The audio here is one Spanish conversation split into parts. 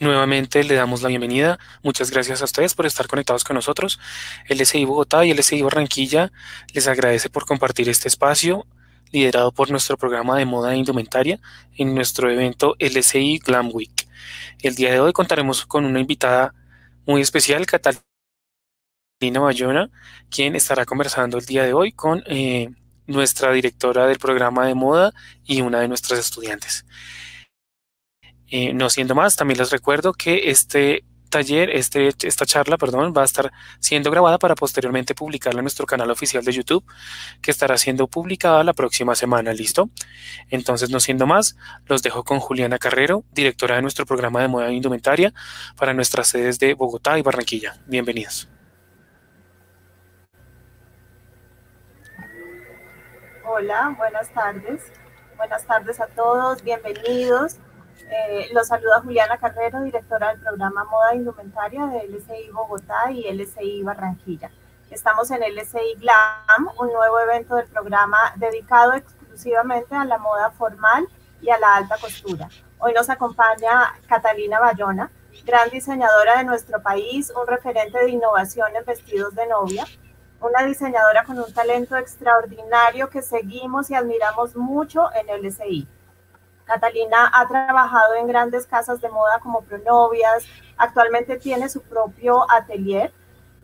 Nuevamente le damos la bienvenida. Muchas gracias a ustedes por estar conectados con nosotros. LSI Bogotá y LSI Barranquilla les agradece por compartir este espacio liderado por nuestro programa de moda e indumentaria en nuestro evento LSI Glam Week. El día de hoy contaremos con una invitada muy especial, Catalina Bayona, quien estará conversando el día de hoy con eh, nuestra directora del programa de moda y una de nuestras estudiantes. Eh, no siendo más, también les recuerdo que este taller, este, esta charla, perdón, va a estar siendo grabada para posteriormente publicarla en nuestro canal oficial de YouTube, que estará siendo publicada la próxima semana, ¿listo? Entonces, no siendo más, los dejo con Juliana Carrero, directora de nuestro programa de moda e indumentaria para nuestras sedes de Bogotá y Barranquilla. Bienvenidos. Hola, buenas tardes. Buenas tardes a todos, bienvenidos. Eh, los saluda Juliana Carrero, directora del programa Moda Indumentaria de LSI Bogotá y LSI Barranquilla. Estamos en LSI Glam, un nuevo evento del programa dedicado exclusivamente a la moda formal y a la alta costura. Hoy nos acompaña Catalina Bayona, gran diseñadora de nuestro país, un referente de innovación en vestidos de novia, una diseñadora con un talento extraordinario que seguimos y admiramos mucho en LSI. Catalina ha trabajado en grandes casas de moda como Pronovias, actualmente tiene su propio atelier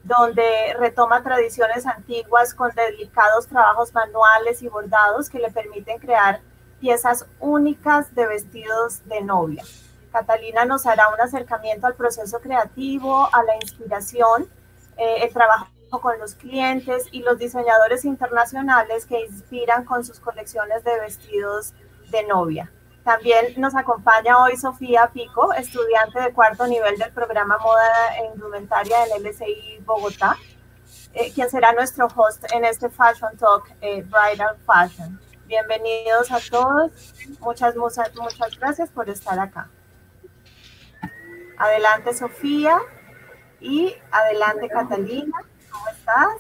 donde retoma tradiciones antiguas con delicados trabajos manuales y bordados que le permiten crear piezas únicas de vestidos de novia. Catalina nos hará un acercamiento al proceso creativo, a la inspiración, eh, el trabajo con los clientes y los diseñadores internacionales que inspiran con sus colecciones de vestidos de novia. También nos acompaña hoy Sofía Pico, estudiante de cuarto nivel del programa Moda e Indumentaria del LSI Bogotá, eh, quien será nuestro host en este Fashion Talk eh, Bridal Fashion. Bienvenidos a todos. Muchas, muchas, muchas gracias por estar acá. Adelante Sofía y adelante Catalina. ¿Cómo estás?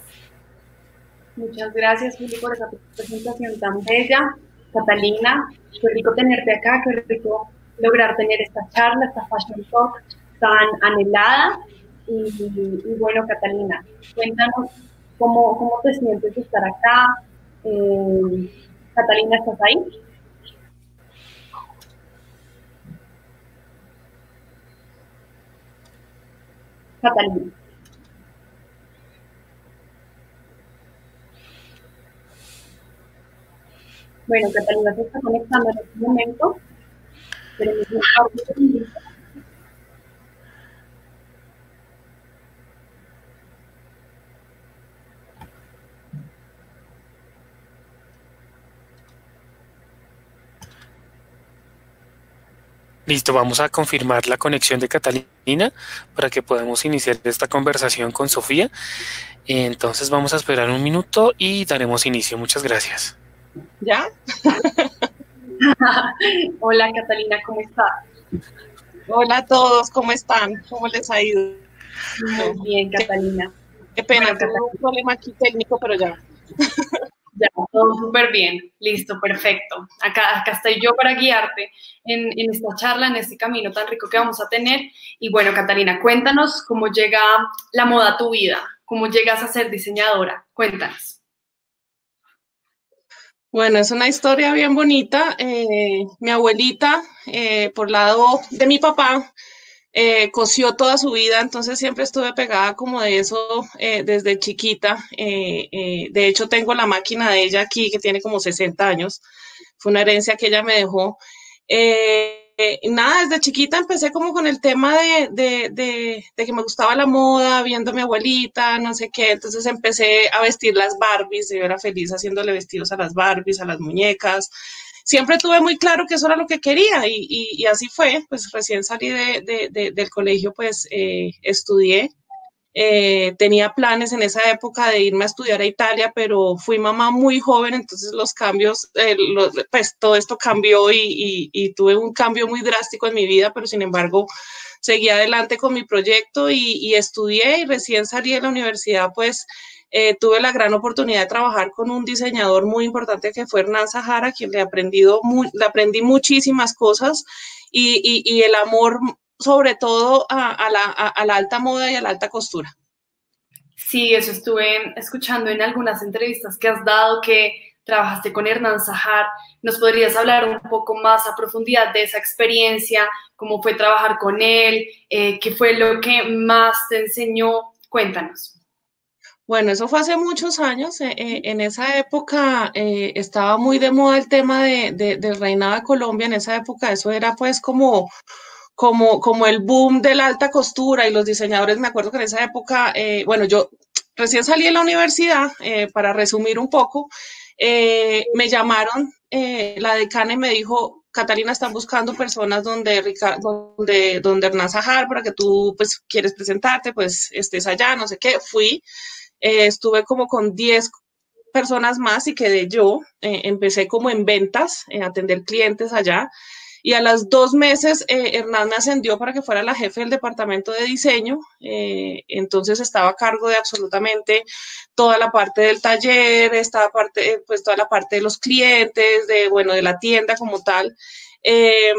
Muchas gracias, Juli, por esa presentación tan bella. Catalina, qué rico tenerte acá, qué rico lograr tener esta charla, esta Fashion Talk tan anhelada. Y, bueno, Catalina, cuéntanos cómo, cómo te sientes estar acá. Eh, Catalina, ¿estás ahí? Catalina. Bueno, Catalina se está conectando en este momento. Listo, vamos a confirmar la conexión de Catalina para que podamos iniciar esta conversación con Sofía. Entonces vamos a esperar un minuto y daremos inicio. Muchas gracias. ¿Ya? Hola Catalina, ¿cómo estás? Hola a todos, ¿cómo están? ¿Cómo les ha ido? Muy bien, Catalina. Qué pena, tengo un problema aquí técnico, pero ya. Ya, todo súper bien, listo, perfecto. Acá, acá estoy yo para guiarte en, en, esta charla, en este camino tan rico que vamos a tener. Y bueno, Catalina, cuéntanos cómo llega la moda a tu vida, cómo llegas a ser diseñadora. Cuéntanos. Bueno, es una historia bien bonita. Eh, mi abuelita, eh, por lado de mi papá, eh, cosió toda su vida, entonces siempre estuve pegada como de eso desde chiquita. de hecho, tengo la máquina de ella aquí que tiene como 60 años. Fue una herencia que ella me dejó. Eh, nada, desde chiquita empecé como con el tema de, que me gustaba la moda, viendo a mi abuelita, no sé qué, entonces empecé a vestir las Barbies, yo era feliz haciéndole vestidos a las Barbies, a las muñecas. Siempre tuve muy claro que eso era lo que quería y, así fue, pues recién salí del colegio, pues eh, estudié eh, tenía planes en esa época de irme a estudiar a Italia, pero fui mamá muy joven, entonces los cambios, eh, pues todo esto cambió y, tuve un cambio muy drástico en mi vida, pero sin embargo seguí adelante con mi proyecto y, estudié y recién salí de la universidad, pues eh, tuve la gran oportunidad de trabajar con un diseñador muy importante que fue Hernán Sahara, quien le, aprendido le aprendí muchísimas cosas y, y, el amor sobre todo a, la, a la alta moda y a la alta costura. Sí, eso estuve escuchando en algunas entrevistas que has dado, que trabajaste con Hernán Zahar. ¿Nos podrías hablar un poco más a profundidad de esa experiencia? ¿Cómo fue trabajar con él? Eh, ¿Qué fue lo que más te enseñó? Cuéntanos. Bueno, eso fue hace muchos años. Eh, eh, en esa época estaba muy de moda el tema de, del reinado de Colombia. En esa época eso era pues como como, como el boom de la alta costura y los diseñadores, me acuerdo que en esa época, eh, bueno, yo recién salí de la universidad, eh, para resumir un poco, eh, me llamaron, la decana y me dijo, Catalina, están buscando personas donde, Ricardo, donde, donde Hernán Zahar, para que tú, pues, quieres presentarte, pues, estés allá, no sé qué. Fui, estuve como con 10 personas más y quedé yo. empecé como en ventas, en atender clientes allá. Y a las dos meses, eh, Hernán me ascendió para que fuera la jefe del departamento de diseño. Eh, entonces estaba a cargo de absolutamente toda la parte del taller, estaba parte, eh, pues toda la parte de los clientes, de, bueno, de la tienda como tal. Em,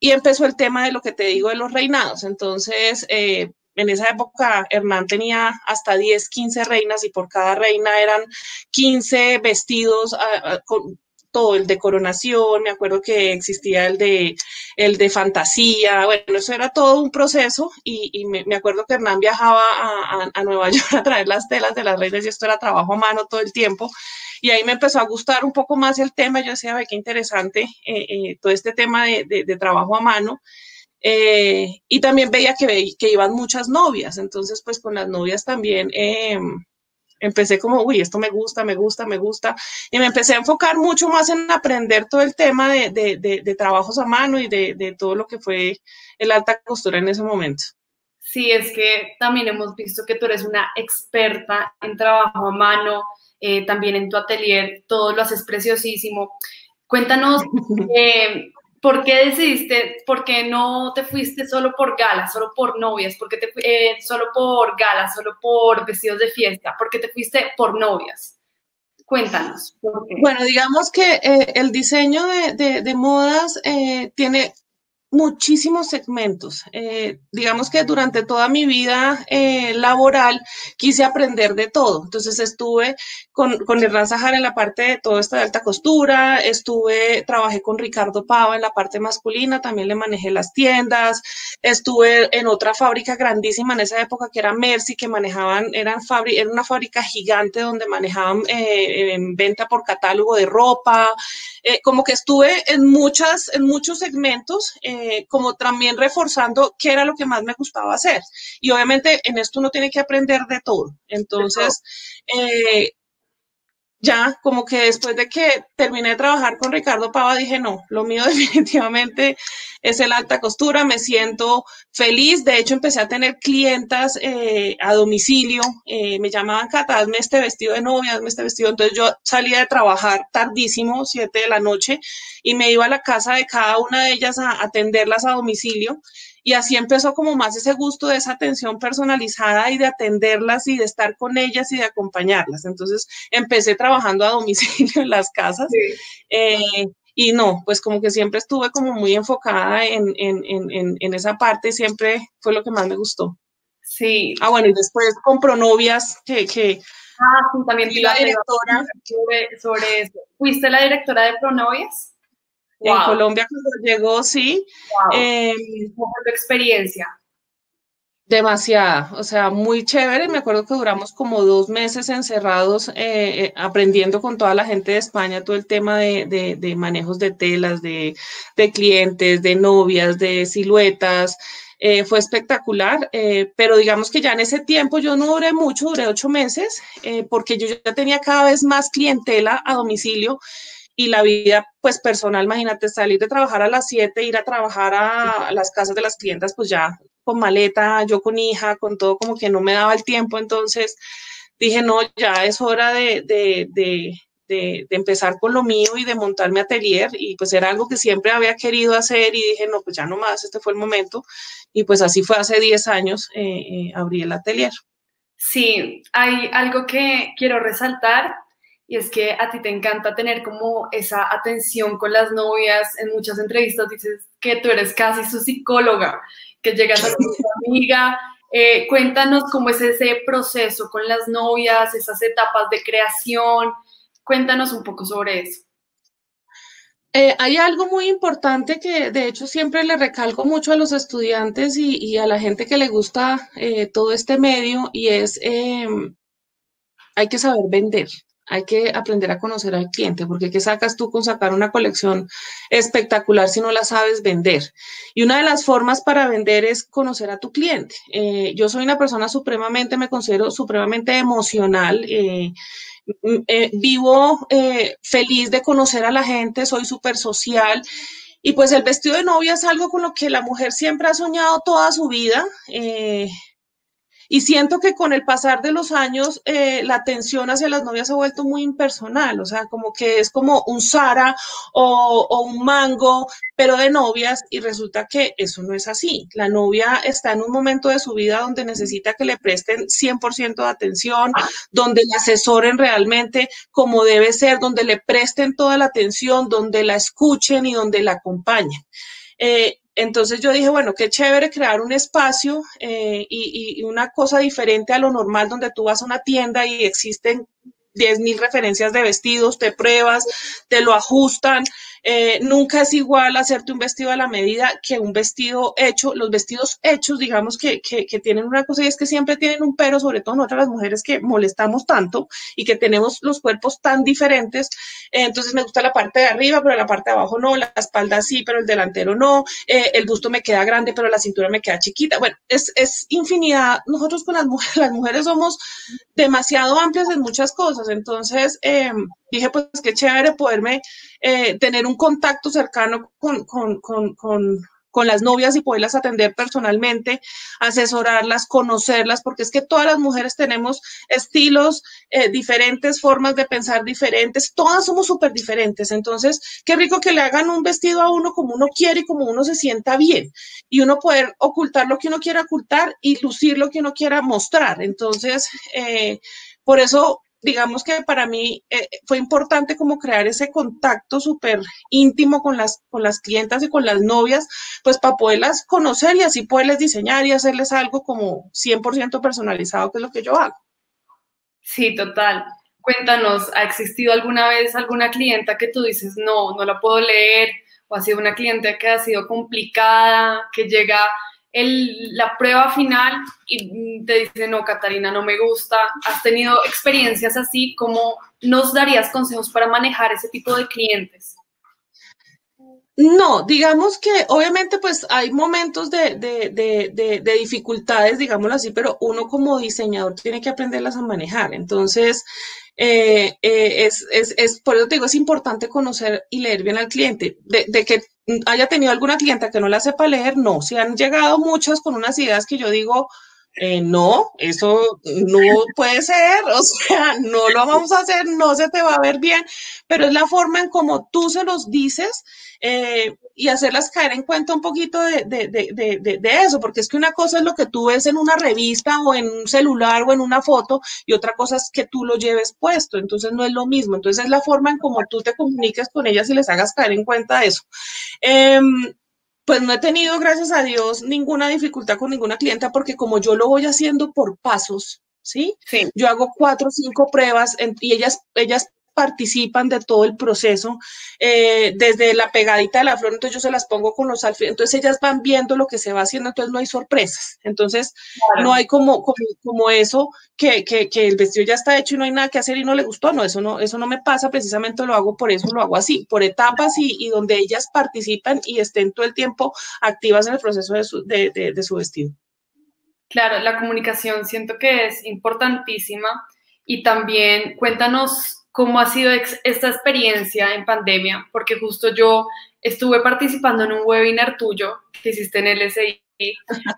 y empezó el tema de lo que te digo de los reinados. Entonces, en esa época Hernán tenía hasta 10, 15 reinas y por cada reina eran 15 vestidos con, todo, el de coronación, me acuerdo que existía el de, el de fantasía, bueno, eso era todo un proceso y, me, acuerdo que Hernán viajaba a, Nueva York a traer las telas de las reinas y esto era trabajo a mano todo el tiempo y ahí me empezó a gustar un poco más el tema, yo decía, ve qué interesante eh, eh, todo este tema de, trabajo a mano. Eh, y también veía que, que iban muchas novias, entonces pues con las novias también em, empecé como, uy, esto me gusta, me gusta, me gusta, y me empecé a enfocar mucho más en aprender todo el tema de, de, de, trabajos a mano y de, todo lo que fue el alta costura en ese momento. Sí, es que también hemos visto que tú eres una experta en trabajo a mano, eh, también en tu atelier, todo lo haces preciosísimo. Cuéntanos eh, ¿por qué decidiste, por qué no te fuiste solo por galas, solo por novias, por qué te, eh, solo por galas, solo por vestidos de fiesta, por qué te fuiste por novias? Cuéntanos. Bueno, digamos que eh, el diseño de, modas eh, tiene muchísimos segmentos. Eh, digamos que durante toda mi vida eh, laboral quise aprender de todo. Entonces estuve con, con Hernán Zahara en la parte de todo esto de alta costura, estuve, trabajé con Ricardo Pava en la parte masculina, también le manejé las tiendas, estuve en otra fábrica grandísima en esa época que era Mercy, que manejaban, eran era una fábrica gigante donde manejaban eh, en venta por catálogo de ropa, como que estuve en muchas, en muchos segmentos. Como también reforzando qué era lo que más me gustaba hacer. Y obviamente en esto uno tiene que aprender de todo. Entonces, eh, ya como que después de que terminé de trabajar con Ricardo Pava, dije, no, lo mío definitivamente es el alta costura, me siento feliz, de hecho empecé a tener clientas eh, a domicilio, eh, me llamaban, Cata, hazme este vestido de novia, hazme este vestido, entonces yo salía de trabajar tardísimo, siete de la noche, y me iba a la casa de cada una de ellas a atenderlas a domicilio, y así empezó como más ese gusto de esa atención personalizada y de atenderlas y de estar con ellas y de acompañarlas. Entonces empecé trabajando a domicilio en las casas. Eh, y no, pues como que siempre estuve como muy enfocada en, en, en, en, esa parte, siempre fue lo que más me gustó. Sí. Ah, bueno, y después compro novias que... que ah, sí, también fui la directora sobre, sobre eso. ¿Fuiste la directora de Pronovias? En Colombia cuando llegó, sí. Em, ¿Cómo fue tu experiencia? Demasiada, o sea, muy chévere. Me acuerdo que duramos como dos meses encerrados eh, eh, aprendiendo con toda la gente de España todo el tema de, manejos de telas, de, clientes, de novias, de siluetas. Eh, fue espectacular, pero digamos que ya en ese tiempo yo no duré mucho, duré ocho meses, porque yo ya tenía cada vez más clientela a domicilio y la vida pues personal, imagínate salir de trabajar a las 7, ir a trabajar a las casas de las clientas, pues ya con maleta, yo con hija, con todo como que no me daba el tiempo, entonces dije, no, ya es hora de, de, de, de, empezar con lo mío y de montar mi atelier y pues era algo que siempre había querido hacer y dije, no, pues ya no más, este fue el momento y pues así fue hace 10 años, eh, eh, abrí el atelier. Sí, hay algo que quiero resaltar y es que a ti te encanta tener como esa atención con las novias. En muchas entrevistas dices que tú eres casi su psicóloga, que llegas a tu amiga. Eh, cuéntanos cómo es ese proceso con las novias, esas etapas de creación. Cuéntanos un poco sobre eso. Eh, hay algo muy importante que de hecho siempre le recalco mucho a los estudiantes y, a la gente que le gusta eh, todo este medio y es em, hay que saber vender. Hay que aprender a conocer al cliente, porque ¿qué sacas tú con sacar una colección espectacular si no la sabes vender? Y una de las formas para vender es conocer a tu cliente. Eh, yo soy una persona supremamente, me considero supremamente emocional. Mm, eh, vivo eh, feliz de conocer a la gente, soy súper social. Y pues el vestido de novia es algo con lo que la mujer siempre ha soñado toda su vida. Y siento que con el pasar de los años, eh, la atención hacia las novias ha vuelto muy impersonal, o sea, como que es como un Sara o, un Mango, pero de novias, y resulta que eso no es así. La novia está en un momento de su vida donde necesita que le presten 100% de atención, donde le asesoren realmente como debe ser, donde le presten toda la atención, donde la escuchen y donde la acompañen. Eh, entonces yo dije, bueno, qué chévere crear un espacio eh, y, una cosa diferente a lo normal donde tú vas a una tienda y existen 10.000 referencias de vestidos, te pruebas, te lo ajustan. Eh, nunca es igual hacerte un vestido a la medida que un vestido hecho. Los vestidos hechos, digamos que, que, tienen una cosa y es que siempre tienen un pero, sobre todo nosotras las mujeres que molestamos tanto y que tenemos los cuerpos tan diferentes. Entonces me gusta la parte de arriba, pero la parte de abajo no, la espalda sí, pero el delantero no, eh, el busto me queda grande, pero la cintura me queda chiquita. Bueno, es, es infinidad. Nosotros con las mujeres, las mujeres somos demasiado amplias en muchas cosas. Entonces, em, dije, pues qué chévere poderme eh, tener un contacto cercano con, con, con, con, las novias y poderlas atender personalmente, asesorarlas, conocerlas, porque es que todas las mujeres tenemos estilos eh, diferentes, formas de pensar diferentes, todas somos súper diferentes. Entonces, qué rico que le hagan un vestido a uno como uno quiere y como uno se sienta bien, y uno poder ocultar lo que uno quiera ocultar y lucir lo que uno quiera mostrar. Entonces, eh, por eso digamos que para mí eh, fue importante como crear ese contacto súper íntimo con las, con las clientas y con las novias, pues para poderlas conocer y así poderles diseñar y hacerles algo como 100% personalizado, que es lo que yo hago. Sí, total. Cuéntanos, ¿ha existido alguna vez alguna clienta que tú dices, no, no la puedo leer? ¿O ha sido una cliente que ha sido complicada, que llega la prueba final y te dice, no, Catarina, no me gusta. ¿Has tenido experiencias así? ¿Cómo nos darías consejos para manejar ese tipo de clientes? No, digamos que obviamente pues hay momentos de, de, dificultades, digámoslo así, pero uno como diseñador tiene que aprenderlas a manejar. Entonces, eh, eh, es, es, es, por eso te digo, es importante conocer y leer bien al cliente. De, de, que haya tenido alguna clienta que no la sepa leer, no. Si han llegado muchas con unas ideas que yo digo, eh, no, eso no puede ser, o sea, no lo vamos a hacer, no se te va a ver bien, pero es la forma en como tú se los dices eh, y hacerlas caer en cuenta un poquito de, de, de, de, eso, porque es que una cosa es lo que tú ves en una revista o en un celular o en una foto y otra cosa es que tú lo lleves puesto, entonces no es lo mismo, entonces es la forma en como tú te comuniques con ellas y les hagas caer en cuenta eso. Eh, pues no he tenido, gracias a Dios, ninguna dificultad con ninguna clienta porque como yo lo voy haciendo por pasos, ¿sí? sí. Yo hago cuatro o cinco pruebas y ellas, ellas participan de todo el proceso, eh, desde la pegadita de la flor, entonces yo se las pongo con los alfileres, entonces ellas van viendo lo que se va haciendo, entonces no hay sorpresas, entonces no hay como, como, como eso que, que, que, el vestido ya está hecho y no hay nada que hacer y no le gustó, no, eso no, eso no me pasa, precisamente lo hago por eso, lo hago así, por etapas y, y donde ellas participan y estén todo el tiempo activas en el proceso de su, de, de, de su vestido. Claro, la comunicación siento que es importantísima y también cuéntanos cómo ha sido esta experiencia en pandemia, porque justo yo estuve participando en un webinar tuyo que hiciste en el SI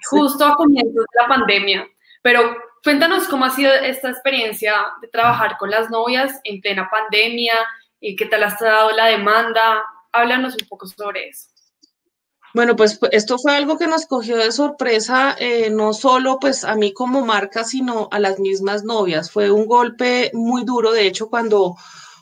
justo a comienzos de la pandemia, pero cuéntanos cómo ha sido esta experiencia de trabajar con las novias en plena pandemia y qué tal ha dado la demanda. Háblanos un poco sobre eso. Bueno, pues esto fue algo que nos cogió de sorpresa, eh, no solo pues a mí como marca, sino a las mismas novias. Fue un golpe muy duro, de hecho, cuando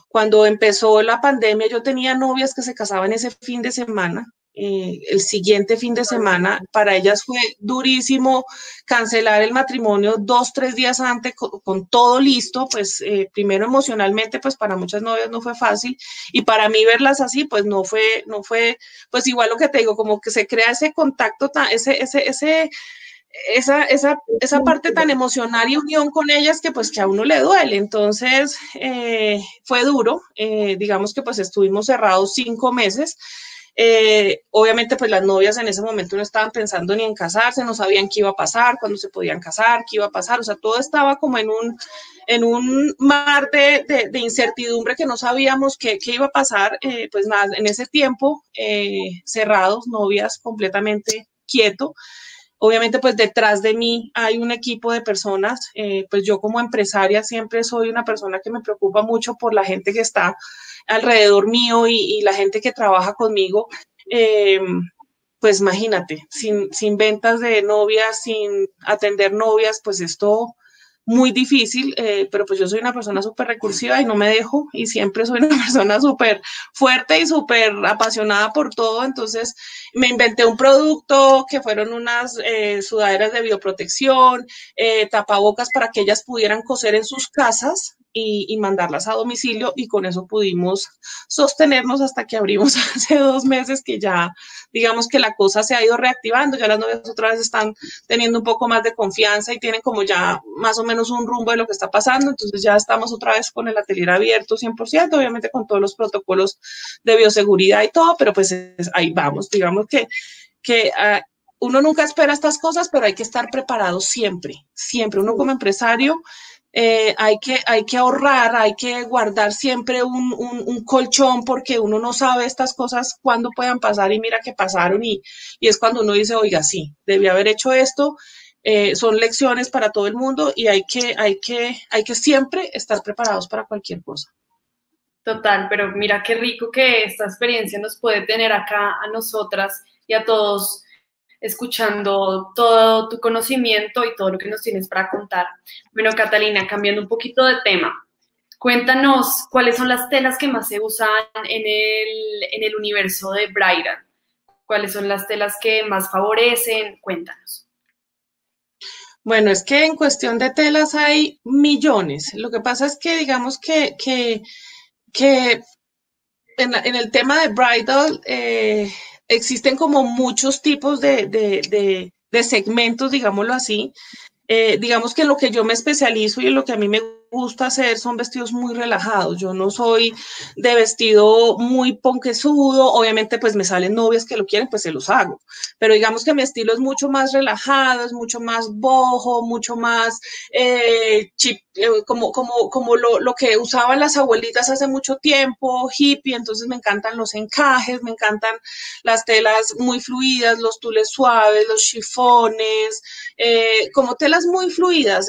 Cuando empezó la pandemia, yo tenía novias que se casaban ese fin de semana eh, el siguiente fin de semana. Para ellas fue durísimo cancelar el matrimonio dos, tres días antes con, todo listo, pues eh, primero emocionalmente, pues para muchas novias no fue fácil y para mí verlas así, pues no fue, no fue, pues igual lo que te digo, como que se crea ese contacto, ese, ese, ese, esa, esa, esa parte tan emocional y unión con ellas que pues que a uno le duele. Entonces eh, fue duro, digamos que pues estuvimos cerrados cinco meses. Eh, obviamente, pues las novias en ese momento no estaban pensando ni en casarse, no sabían qué iba a pasar, cuándo se podían casar, qué iba a pasar, o sea, todo estaba como en un, en un mar de, de, incertidumbre que no sabíamos qué, qué iba a pasar, eh, pues nada, en ese tiempo, eh, cerrados, novias completamente quieto. Obviamente, pues detrás de mí hay un equipo de personas, pues yo como empresaria siempre soy una persona que me preocupa mucho por la gente que está alrededor mío y, la gente que trabaja conmigo, eh, pues imagínate, sin, sin ventas de novias, sin atender novias, pues esto muy difícil, eh, pero pues yo soy una persona súper recursiva y no me dejo y siempre soy una persona súper fuerte y súper apasionada por todo. Entonces me inventé un producto que fueron unas eh, sudaderas de bioprotección, eh, tapabocas para que ellas pudieran coser en sus casas y, mandarlas a domicilio y con eso pudimos sostenernos hasta que abrimos hace dos meses que ya digamos que la cosa se ha ido reactivando, ya las novias otra vez están teniendo un poco más de confianza y tienen como ya más o menos un rumbo de lo que está pasando, entonces ya estamos otra vez con el atelier abierto 100%, obviamente con todos los protocolos de bioseguridad y todo, pero pues ahí vamos, digamos que, que uh, uno nunca espera estas cosas, pero hay que estar preparado siempre, siempre. Uno como empresario eh, hay, que, hay que ahorrar, hay que guardar siempre un, un, colchón porque uno no sabe estas cosas cuándo puedan pasar y mira que pasaron y, y es cuando uno dice, oiga, sí, debí haber hecho esto. Eh, son lecciones para todo el mundo y hay que, hay, que, hay que siempre estar preparados para cualquier cosa. Total, pero mira qué rico que esta experiencia nos puede tener acá a nosotras y a todos escuchando todo tu conocimiento y todo lo que nos tienes para contar. Bueno, Catalina, cambiando un poquito de tema, cuéntanos cuáles son las telas que más se usan en el, en el universo de Bridal. ¿Cuáles son las telas que más favorecen? Cuéntanos. Bueno, es que en cuestión de telas hay millones. Lo que pasa es que digamos que, que, que en, en, el tema de bridal, eh, existen como muchos tipos de, de, de, segmentos, digámoslo así. Eh, digamos que lo que yo me especializo y en lo que a mí me gusta hacer son vestidos muy relajados. Yo no soy de vestido muy ponquesudo. Obviamente, pues me salen novias que lo quieren, pues se los hago. Pero digamos que mi estilo es mucho más relajado, es mucho más bojo, mucho más eh, eh, como, como, como lo, lo, que usaban las abuelitas hace mucho tiempo, hippie. Entonces me encantan los encajes, me encantan las telas muy fluidas, los tules suaves, los chifones, eh, como telas muy fluidas.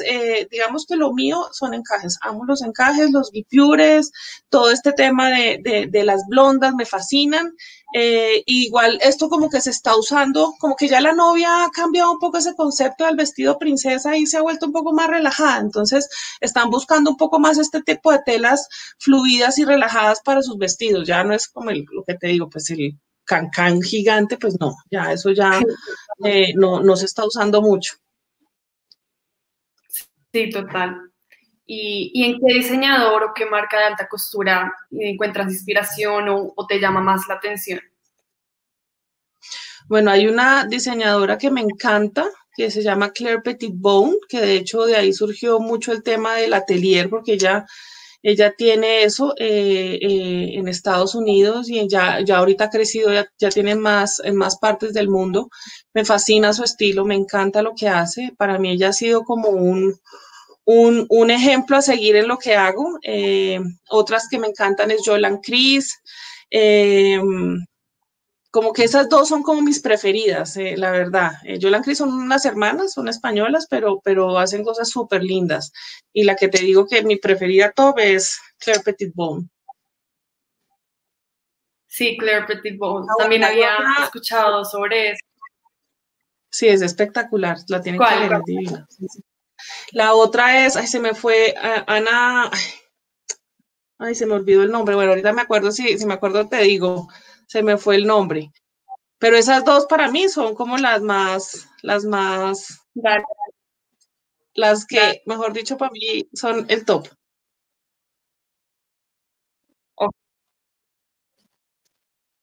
digamos que lo mío son encajes amo los encajes, los guipures, todo este tema de, de, las blondas me fascinan. Eh, igual esto como que se está usando, como que ya la novia ha cambiado un poco ese concepto del vestido princesa y se ha vuelto un poco más relajada. Entonces están buscando un poco más este tipo de telas fluidas y relajadas para sus vestidos. Ya no es como lo que te digo, pues el cancán gigante, pues no, ya eso ya eh, no, no se está usando mucho. Sí, total. ¿Y, en qué diseñador o qué marca de alta costura encuentras inspiración o, te llama más la atención? Bueno, hay una diseñadora que me encanta, que se llama Claire Petitbone, que de hecho de ahí surgió mucho el tema del atelier, porque ella, ella tiene eso eh, eh, en Estados Unidos y ya, ya ahorita ha crecido, ya, ya tiene más en más partes del mundo. Me fascina su estilo, me encanta lo que hace. Para mí ella ha sido como un, un, ejemplo a seguir en lo que hago. Eh, otras que me encantan es Jolan Cris. Eh, como que esas dos son como mis preferidas, eh, la verdad. Jolan Cris son unas hermanas, son españolas, pero, pero hacen cosas súper lindas. Y la que te digo que mi preferida top es Claire Petitbone. Sí, Claire Petitbone. También había escuchado sobre eso. Sí, es espectacular. La tienen que leer, divina. La otra es, ay, se me fue, Ana, Ay, se me olvidó el nombre. Bueno, ahorita me acuerdo, si, si me acuerdo te digo, se me fue el nombre. Pero esas dos para mí son como las más, las más, las que, mejor dicho, para mí son el top.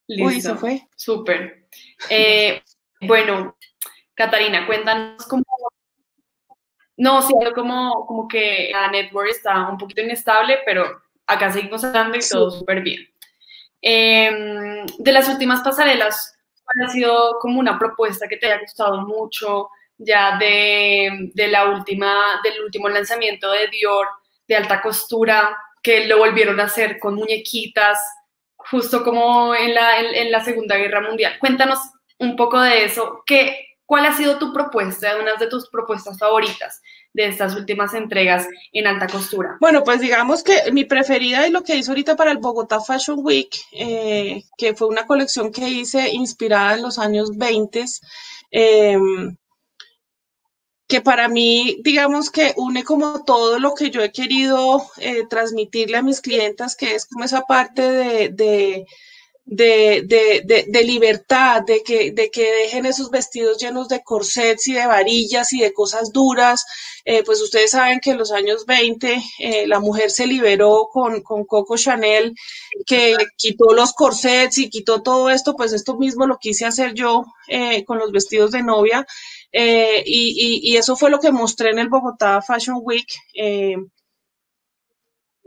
Listo. Uy, se fue. Súper. Eh, bueno, Catarina, cuéntanos cómo... No, siento como, como que la network está un poquito inestable, pero acá seguimos hablando y todo súper bien. Em, de las últimas pasarelas, ¿cuál ha sido como una propuesta que te haya gustado mucho ya de, de la última, del último lanzamiento de Dior de alta costura, que lo volvieron a hacer con muñequitas, justo como en la, en, la Segunda Guerra Mundial. Cuéntanos un poco de eso. ¿Qué, ¿Cuál ha sido tu propuesta, una de tus propuestas favoritas de estas últimas entregas en alta costura? Bueno, pues digamos que mi preferida y lo que hice ahorita para el Bogotá Fashion Week, eh, que fue una colección que hice inspirada en los años 20, eh, que para mí, digamos que une como todo lo que yo he querido eh, transmitirle a mis clientas, que es como esa parte de, de, de, libertad, de que, de que dejen esos vestidos llenos de corsets y de varillas y de cosas duras. Eh, pues ustedes saben que en los años 20 eh, la mujer se liberó con, con Coco Chanel, que quitó los corsets y quitó todo esto, pues esto mismo lo quise hacer yo con los vestidos de novia. Eh, y, eso fue lo que mostré en el Bogotá Fashion Week, eh,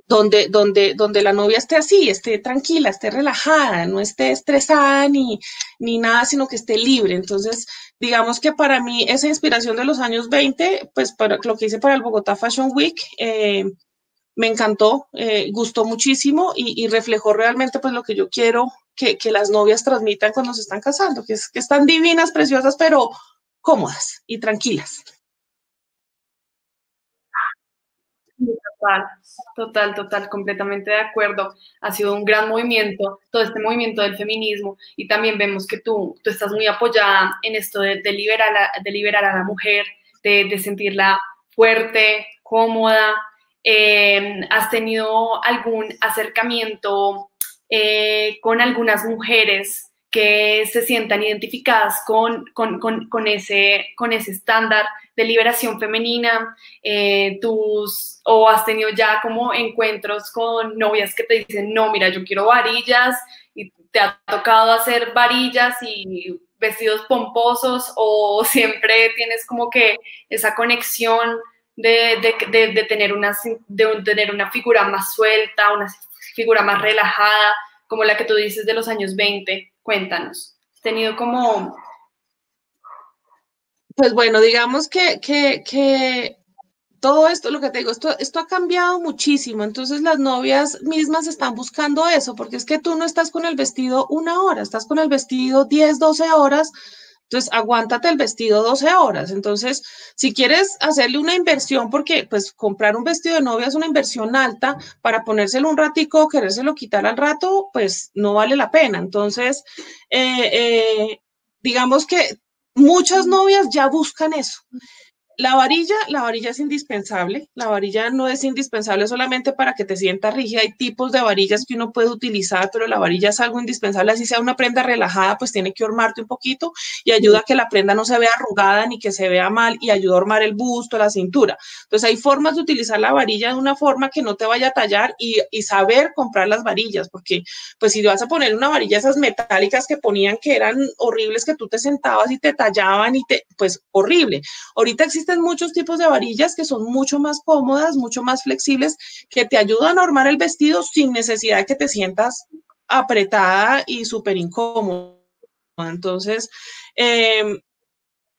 donde, donde, donde la novia esté así, esté tranquila, esté relajada, no esté estresada ni, ni nada, sino que esté libre. Entonces, digamos que para mí esa inspiración de los años 20, pues para lo que hice para el Bogotá Fashion Week, eh, me encantó, gustó muchísimo y, reflejó realmente pues lo que yo quiero que, que, las novias transmitan cuando se están casando, que, es, que están divinas, preciosas, pero cómodas y tranquilas. Total, total, total, completamente de acuerdo. Ha sido un gran movimiento, todo este movimiento del feminismo y también vemos que tú, tú estás muy apoyada en esto de, liberar, a, de liberar a la mujer, de, sentirla fuerte, cómoda. Eh, ¿Has tenido algún acercamiento eh, con algunas mujeres que se sientan identificadas con, con, ese, con ese estándar de liberación femenina, eh, tus, o has tenido ya como encuentros con novias que te dicen, no, mira, yo quiero varillas y te ha tocado hacer varillas y vestidos pomposos o siempre tienes como que esa conexión de, de, tener, una, de tener una figura más suelta, una figura más relajada, como la que tú dices de los años 20 Cuéntanos, ¿has tenido como... Pues bueno, digamos que, que, todo esto, lo que te digo, esto, esto ha cambiado muchísimo. Entonces las novias mismas están buscando eso, porque es que tú no estás con el vestido una hora, estás con el vestido 10, 12 horas entonces, aguántate el vestido 12 horas. Entonces, si quieres hacerle una inversión, porque pues comprar un vestido de novia es una inversión alta, para ponérselo un ratico o querérselo quitar al rato, pues no vale la pena. Entonces, eh, eh, digamos que muchas novias ya buscan eso. La varilla, la varilla es indispensable. La varilla no es indispensable solamente para que te sientas rígida. Hay tipos de varillas que uno puede utilizar, pero la varilla es algo indispensable. Así sea una prenda relajada, pues tiene que hormarte un poquito y ayuda a que la prenda no se vea arrugada ni que se vea mal y ayuda a hormar el busto, la cintura. Entonces hay formas de utilizar la varilla de una forma que no te vaya a tallar y, y saber comprar las varillas, porque pues si vas a poner una varilla esas metálicas que ponían que eran horribles, que tú te sentabas y te tallaban y te, pues horrible. Ahorita existe muchos tipos de varillas que son mucho más cómodas, mucho más flexibles, que te ayudan a armar el vestido sin necesidad de que te sientas apretada y súper incómoda. Entonces, eh,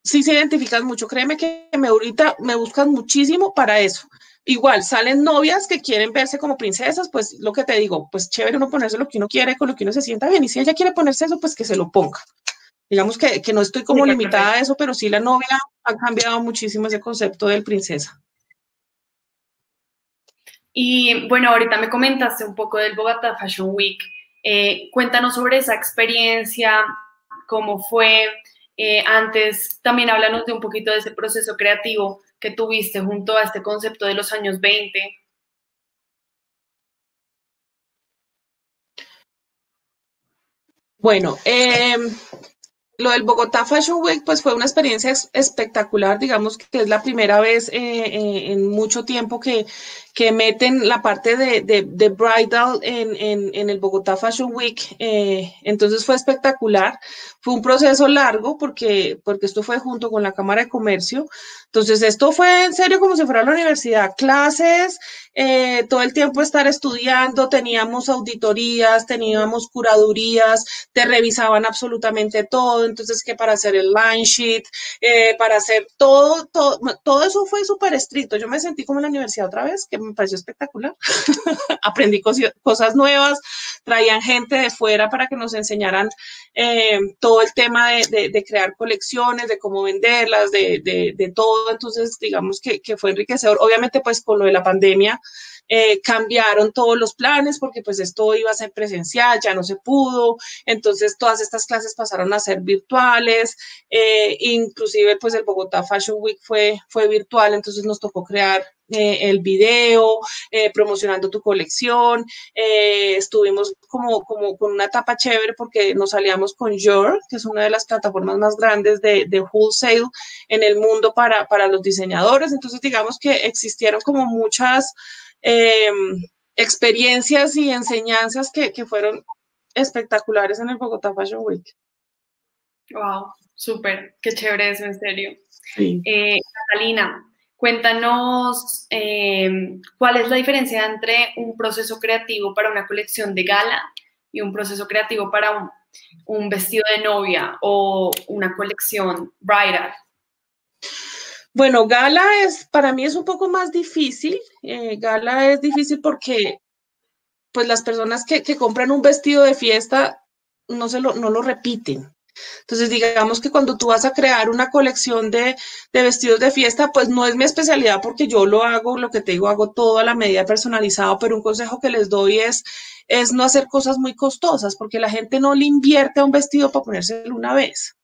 sí se identifican mucho. Créeme que me ahorita me buscan muchísimo para eso. Igual, salen novias que quieren verse como princesas, pues lo que te digo, pues chévere uno ponerse lo que uno quiere, con lo que uno se sienta bien. Y si ella quiere ponerse eso, pues que se lo ponga. Digamos que, que no estoy como limitada a eso, pero sí la novia ha cambiado muchísimo ese concepto del princesa. Y bueno, ahorita me comentaste un poco del Bogotá Fashion Week. Eh, cuéntanos sobre esa experiencia, cómo fue. Eh, antes también háblanos de un poquito de ese proceso creativo que tuviste junto a este concepto de los años 20. Bueno, eh, lo del Bogotá Fashion Week, pues fue una experiencia espectacular, digamos que es la primera vez eh, eh, en mucho tiempo que, que meten la parte de, de, bridal en, en, en, el Bogotá Fashion Week. Eh, entonces fue espectacular. Fue un proceso largo porque, porque esto fue junto con la Cámara de Comercio. Entonces esto fue en serio como si fuera la universidad. Clases, eh, todo el tiempo estar estudiando, teníamos auditorías, teníamos curadurías, te revisaban absolutamente todo. Entonces que para hacer el line sheet, eh, para hacer todo, todo, todo eso fue súper estricto. Yo me sentí como en la universidad otra vez, que me pareció espectacular. Aprendí cosas nuevas, traían gente de fuera para que nos enseñaran eh, todo el tema de, crear colecciones, de cómo venderlas, de, todo. Entonces, digamos que, fue enriquecedor. Obviamente, pues con lo de la pandemia, eh, cambiaron todos los planes porque pues esto iba a ser presencial, ya no se pudo, entonces todas estas clases pasaron a ser virtuales, eh, inclusive pues el Bogotá Fashion Week fue virtual, entonces nos tocó crear eh, el video, promocionando tu colección. estuvimos como, como con una etapa chévere porque nos salíamos con Your, que es una de las plataformas más grandes de, de wholesale en el mundo para, para los diseñadores. Entonces, digamos que existieron como muchas experiencias y enseñanzas que, fueron espectaculares en el Bogotá Fashion Week. Wow, súper, qué chévere eso, en serio. Eh, Catalina, cuéntanos em, cuál es la diferencia entre un proceso creativo para una colección de gala y un proceso creativo para un vestido de novia o una colección bridal. Bueno, gala es, para mí es un poco más difícil. Eh, gala es difícil porque, pues las personas que, compran un vestido de fiesta no, se lo, no lo repiten. Entonces, digamos que cuando tú vas a crear una colección de, vestidos de fiesta, pues no es mi especialidad porque yo lo hago, lo que te digo, hago todo a la medida personalizado, pero un consejo que les doy es, es no hacer cosas muy costosas porque la gente no le invierte a un vestido para ponérselo una vez.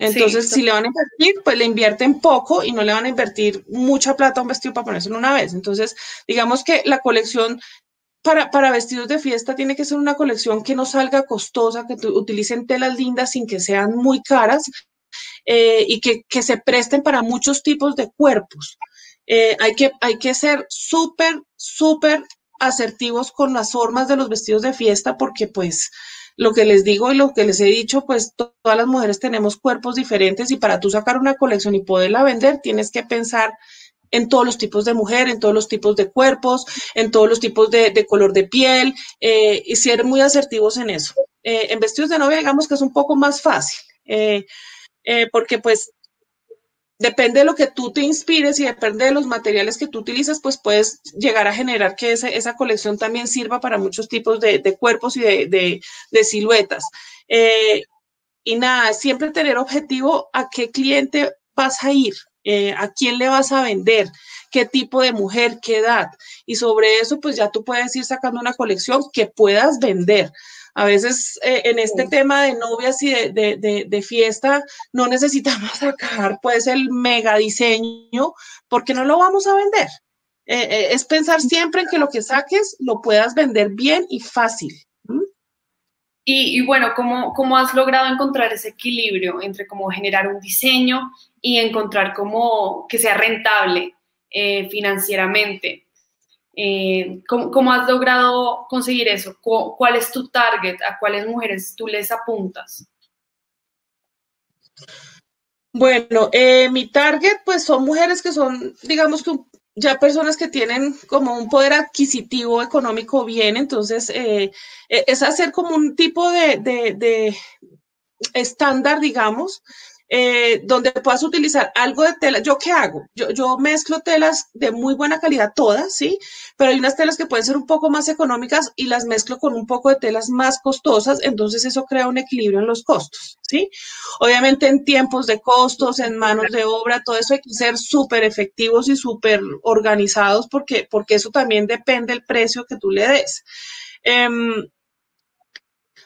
Entonces, si le van a invertir, pues le invierten poco y no le van a invertir mucha plata a un vestido para ponerse en una vez. Entonces, digamos que la colección para, para, vestidos de fiesta tiene que ser una colección que no salga costosa, que utilicen telas lindas sin que sean muy caras eh, y que, que, se presten para muchos tipos de cuerpos. Eh, hay, que, hay que ser súper, súper asertivos con las formas de los vestidos de fiesta porque pues lo que les digo y lo que les he dicho, pues todas las mujeres tenemos cuerpos diferentes y para tú sacar una colección y poderla vender, tienes que pensar en todos los tipos de mujer, en todos los tipos de cuerpos, en todos los tipos de, color de piel eh, y ser muy asertivos en eso. Eh, en vestidos de novia, digamos que es un poco más fácil, eh, porque pues depende de lo que tú te inspires y depende de los materiales que tú utilizas, pues puedes llegar a generar que esa colección también sirva para muchos tipos de, cuerpos y de, siluetas. Y nada, siempre tener objetivo a qué cliente vas a ir, eh, a quién le vas a vender, qué tipo de mujer, qué edad. Y sobre eso, pues ya tú puedes ir sacando una colección que puedas vender. A veces eh, en este tema de novias y de, fiesta no necesitamos sacar pues el mega diseño porque no lo vamos a vender. Eh, es pensar siempre en que lo que saques lo puedas vender bien y fácil. Y, bueno, ¿cómo, ¿cómo, has logrado encontrar ese equilibrio entre cómo generar un diseño y encontrar cómo que sea rentable financieramente? Eh, ¿cómo, has logrado conseguir eso? ¿Cuál es tu target? ¿A cuáles mujeres tú les apuntas? Bueno, eh, mi target pues son mujeres que son, digamos que ya personas que tienen como un poder adquisitivo económico bien, entonces eh, es hacer como un tipo de, de estándar, digamos, eh, donde puedas utilizar algo de tela. ¿Yo qué hago? Yo, yo mezclo telas de muy buena calidad, todas, ¿sí? Pero hay unas telas que pueden ser un poco más económicas y las mezclo con un poco de telas más costosas, entonces eso crea un equilibrio en los costos, ¿sí? Obviamente en tiempos de costos, en manos de obra, todo eso hay que ser súper efectivos y súper organizados porque, porque eso también depende del precio que tú le des. Em,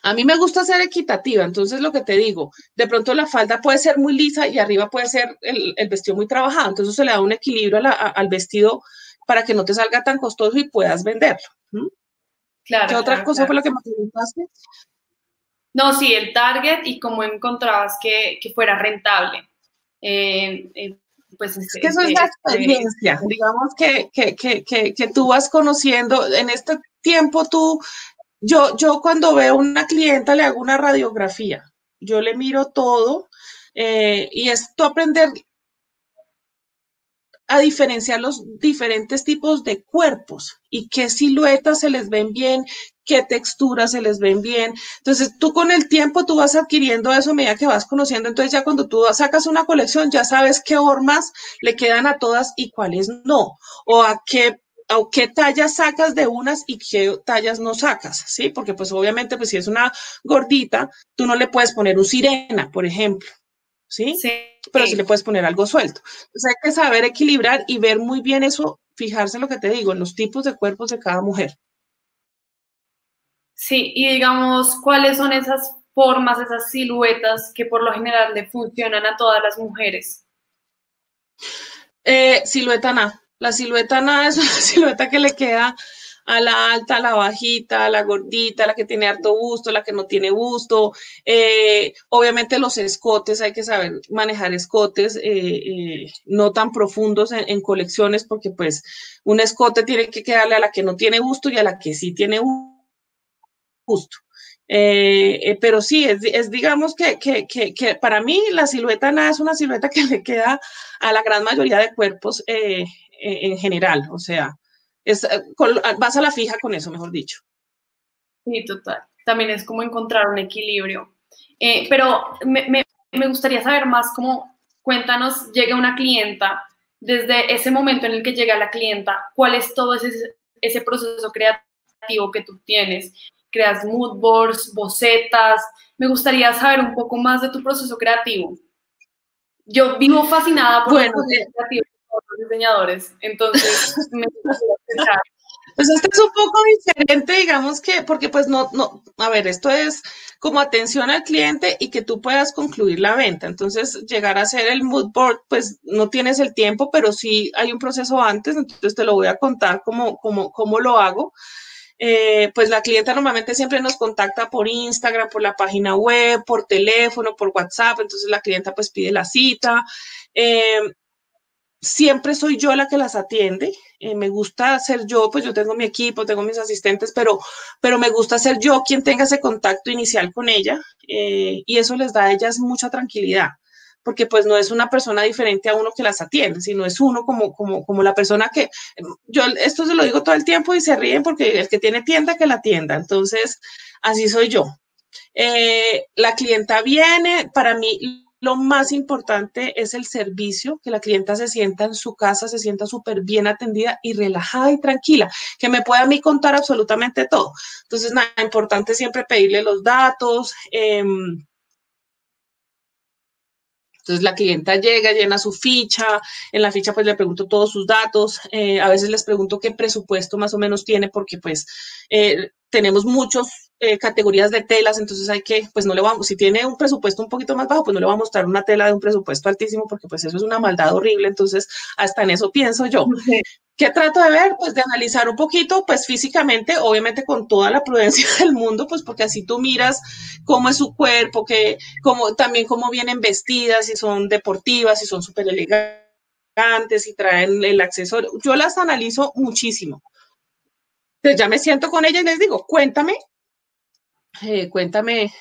a mí me gusta ser equitativa, entonces lo que te digo, de pronto la falda puede ser muy lisa y arriba puede ser el, vestido muy trabajado, entonces se le da un equilibrio al vestido para que no te salga tan costoso y puedas venderlo. Claro. ¿Qué otra cosa fue lo que me preguntaste? No, sí, el target y cómo encontrabas que, que fuera rentable. Eh, eh, pues es que eso es la experiencia, digamos que, que, que, que, tú vas conociendo, en este tiempo tú, yo, yo cuando veo una clienta le hago una radiografía, yo le miro todo eh, y es tú aprender a diferenciar los diferentes tipos de cuerpos y qué siluetas se les ven bien, qué texturas se les ven bien. Entonces, tú con el tiempo tú vas adquiriendo eso a medida que vas conociendo. Entonces, ya cuando tú sacas una colección, ya sabes qué hormas le quedan a todas y cuáles no, o a qué o qué tallas sacas de unas y qué tallas no sacas, ¿sí? Porque pues obviamente pues si es una gordita, tú no le puedes poner un sirena, por ejemplo, ¿sí? Sí. Pero sí le puedes poner algo suelto. Entonces hay que saber equilibrar y ver muy bien eso, fijarse en lo que te digo, en los tipos de cuerpos de cada mujer. Sí, y digamos, ¿cuáles son esas formas, esas siluetas que por lo general le funcionan a todas las mujeres? Eh, silueta na. La silueta na es una silueta que le queda a la alta, a la bajita, a la gordita, a la que tiene harto gusto, a la que no tiene gusto. Eh, obviamente los escotes, hay que saber manejar escotes eh, no tan profundos en, en, colecciones porque pues un escote tiene que quedarle a la que no tiene gusto y a la que sí tiene justo. Eh, eh, pero sí, es, digamos que, para mí la silueta nada es una silueta que le queda a la gran mayoría de cuerpos eh, en general, o sea, es, vas a la fija con eso, mejor dicho. Sí, total. También es como encontrar un equilibrio. pero me, gustaría saber más cómo, cuéntanos, llega una clienta, desde ese momento en el que llega la clienta, ¿cuál es todo ese, ese proceso creativo que tú tienes? Creas mood boards, bocetas. Me gustaría saber un poco más de tu proceso creativo. Yo vivo fascinada por el proceso creativo de los diseñadores, entonces me gustaría pensar. Pues esto es un poco diferente, digamos que, porque pues no, no, a ver, esto es como atención al cliente y que tú puedas concluir la venta. Entonces, llegar a hacer el mood board, pues no tienes el tiempo, pero sí hay un proceso antes, entonces te lo voy a contar cómo, cómo, cómo lo hago. Eh, pues la clienta normalmente siempre nos contacta por Instagram, por la página web, por teléfono, por WhatsApp, entonces la clienta pues pide la cita. Eh, siempre soy yo la que las atiende. Eh, me gusta ser yo, pues yo tengo mi equipo, tengo mis asistentes, pero, pero me gusta ser yo quien tenga ese contacto inicial con ella y eso les da a ellas mucha tranquilidad porque pues no es una persona diferente a uno que las atiende, sino es uno como, como, como la persona que, yo esto se lo digo todo el tiempo y se ríen porque el que tiene tienda, que la tienda. Entonces, así soy yo. Eh, la clienta viene, para mí lo más importante es el servicio, que la clienta se sienta en su casa, se sienta súper bien atendida y relajada y tranquila, que me pueda a mí contar absolutamente todo. Entonces, nada, importante siempre pedirle los datos. Eh, entonces la clienta llega, llena su ficha, en la ficha pues le pregunto todos sus datos, eh, a veces les pregunto qué presupuesto más o menos tiene porque pues eh, tenemos muchas eh, categorías de telas, entonces hay que, pues no le vamos, si tiene un presupuesto un poquito más bajo, pues no le vamos a mostrar una tela de un presupuesto altísimo porque pues eso es una maldad horrible, entonces hasta en eso pienso yo. ¿Qué trato de ver? Pues de analizar un poquito, pues físicamente, obviamente con toda la prudencia del mundo, pues porque así tú miras cómo es su cuerpo, que como, también cómo vienen vestidas, si son deportivas, si son súper elegantes, si traen el accesorio. Yo las analizo muchísimo. Entonces ya me siento con ella y les digo, cuéntame, eh, cuéntame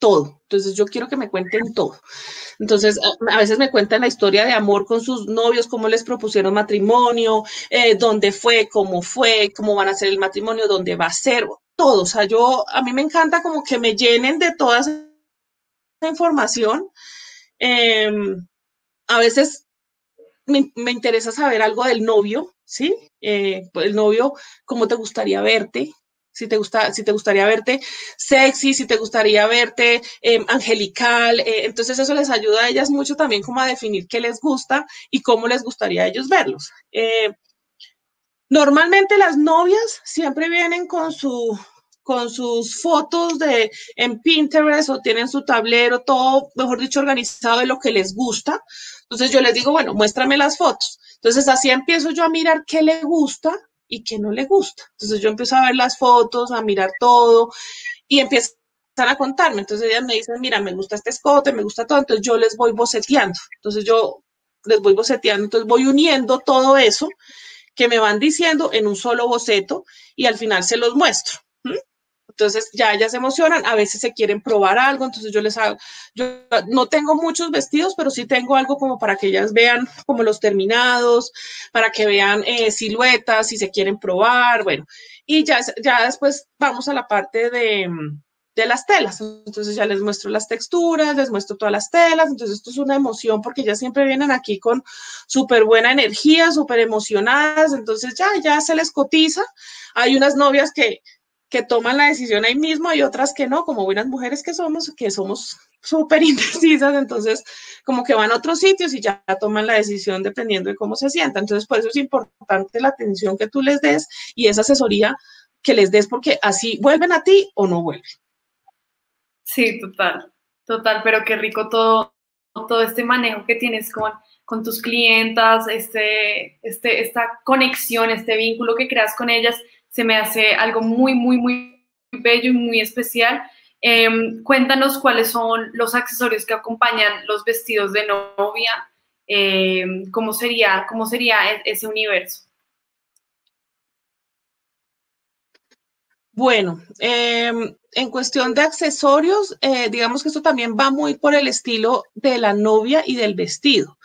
todo. Entonces yo quiero que me cuenten todo. Entonces a, veces me cuentan la historia de amor con sus novios, cómo les propusieron matrimonio, eh, dónde fue, cómo fue, cómo van a hacer el matrimonio, dónde va a ser, todo. O sea, yo, a mí me encanta como que me llenen de toda esa información. Em, a veces me, interesa saber algo del novio, ¿sí? Eh, el novio, cómo te gustaría verte, si te, gusta, si te gustaría verte sexy, si te gustaría verte em, angelical. Eh, entonces eso les ayuda a ellas mucho también como a definir qué les gusta y cómo les gustaría a ellos verlos. Eh, normalmente las novias siempre vienen con su con sus fotos de en Pinterest o tienen su tablero todo, mejor dicho, organizado de lo que les gusta. Entonces yo les digo, bueno, muéstrame las fotos. Entonces así empiezo yo a mirar qué le gusta y que no le gusta. Entonces yo empiezo a ver las fotos, a mirar todo y empiezo a contarme. Entonces ellas me dicen, mira, me gusta este escote, me gusta todo, entonces yo les voy boceteando. Entonces yo les voy boceteando, entonces voy uniendo todo eso que me van diciendo en un solo boceto y al final se los muestro. Entonces ya ellas se emocionan, a veces se quieren probar algo, entonces yo les hago, yo no tengo muchos vestidos, pero sí tengo algo como para que ellas vean como los terminados, para que vean eh, siluetas, si se quieren probar, bueno, y ya, ya después vamos a la parte de, de las telas. Entonces ya les muestro las texturas, les muestro todas las telas. Entonces esto es una emoción porque ya siempre vienen aquí con súper buena energía, súper emocionadas. Entonces ya, ya se les cotiza. Hay unas novias que, que toman la decisión ahí mismo, hay otras que no, como buenas mujeres que somos, que somos súper indecisas, entonces como que van a otros sitios y ya toman la decisión dependiendo de cómo se sientan. Entonces por eso es importante la atención que tú les des y esa asesoría que les des porque así vuelven a ti o no vuelven. Sí, total, total, pero qué rico todo, todo este manejo que tienes con, con tus clientas, este, este, esta conexión, este vínculo que creas con ellas, se me hace algo muy, muy, muy bello y muy especial. Em, cuéntanos cuáles son los accesorios que acompañan los vestidos de novia, em, cómo, sería, cómo sería e-, ese universo. Bueno, em, en cuestión de accesorios, eh, digamos que esto también va muy por el estilo de la novia y del vestido.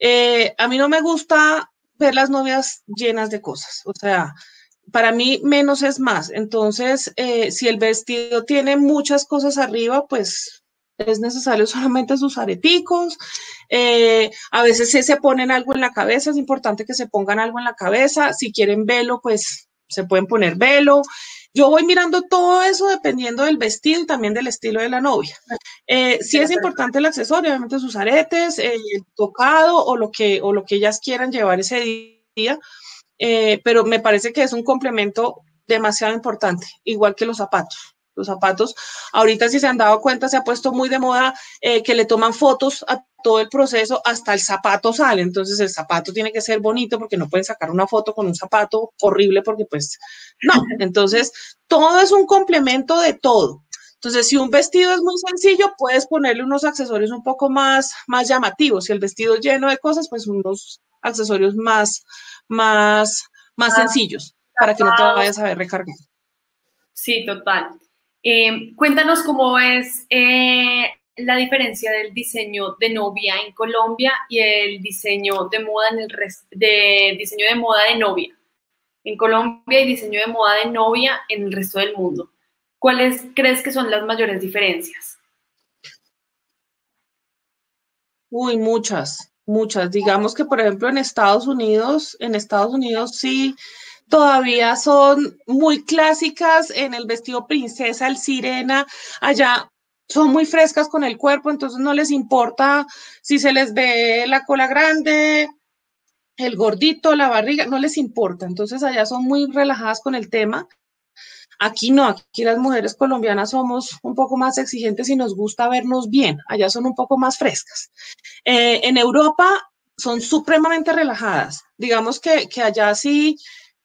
Eh, a mí no me gusta ver las novias llenas de cosas, o sea, para mí menos es más. Entonces, eh, si el vestido tiene muchas cosas arriba, pues es necesario solamente sus areticos. a veces si se ponen algo en la cabeza, es importante que se pongan algo en la cabeza. Si quieren velo, pues se pueden poner velo. Yo voy mirando todo eso dependiendo del vestido y también del estilo de la novia. Eh, sí es importante el accesorio, obviamente sus aretes, el tocado o lo, que, o lo que ellas quieran llevar ese día, eh, pero me parece que es un complemento demasiado importante, igual que los zapatos los zapatos. Ahorita, si se han dado cuenta, se ha puesto muy de moda eh, que le toman fotos a todo el proceso, hasta el zapato sale. Entonces, el zapato tiene que ser bonito porque no pueden sacar una foto con un zapato horrible porque, pues, no. Entonces, todo es un complemento de todo. Entonces, si un vestido es muy sencillo, puedes ponerle unos accesorios un poco más, más llamativos. Si el vestido es lleno de cosas, pues unos accesorios más, más, más ah, sencillos para que no te vayas a ver recargado. Sí, total. Eh, cuéntanos cómo es eh, la diferencia del diseño de novia en Colombia y el diseño de moda en el de diseño de moda de novia en Colombia y diseño de moda de novia en el resto del mundo. ¿Cuáles crees que son las mayores diferencias? Uy, muchas, muchas. Digamos que, por ejemplo, en Estados Unidos, en Estados Unidos sí todavía son muy clásicas en el vestido princesa, el sirena, allá son muy frescas con el cuerpo, entonces no les importa si se les ve la cola grande, el gordito, la barriga, no les importa. Entonces allá son muy relajadas con el tema. Aquí no, aquí las mujeres colombianas somos un poco más exigentes y nos gusta vernos bien. Allá son un poco más frescas. Eh, en Europa son supremamente relajadas. Digamos que, que allá sí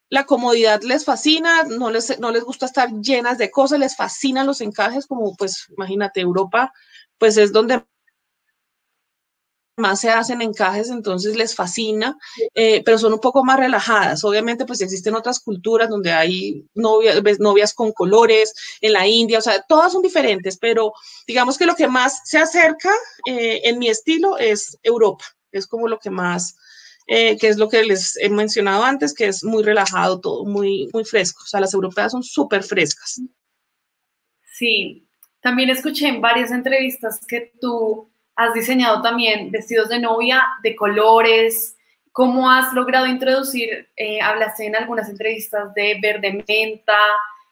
la comodidad les fascina, no les, no les gusta estar llenas de cosas, les fascinan los encajes, como pues imagínate, Europa, pues es donde más se hacen encajes, entonces les fascina, eh, pero son un poco más relajadas. Obviamente, pues existen otras culturas donde hay novias, novias con colores, en la India, o sea, todas son diferentes, pero digamos que lo que más se acerca eh, en mi estilo es Europa, es como lo que más eh, que es lo que les he mencionado antes, que es muy relajado todo, muy, muy fresco. O sea, las europeas son súper frescas. Sí, también escuché en varias entrevistas que tú has diseñado también vestidos de novia de colores. ¿Cómo has logrado introducir, eh, hablaste en algunas entrevistas de verde menta,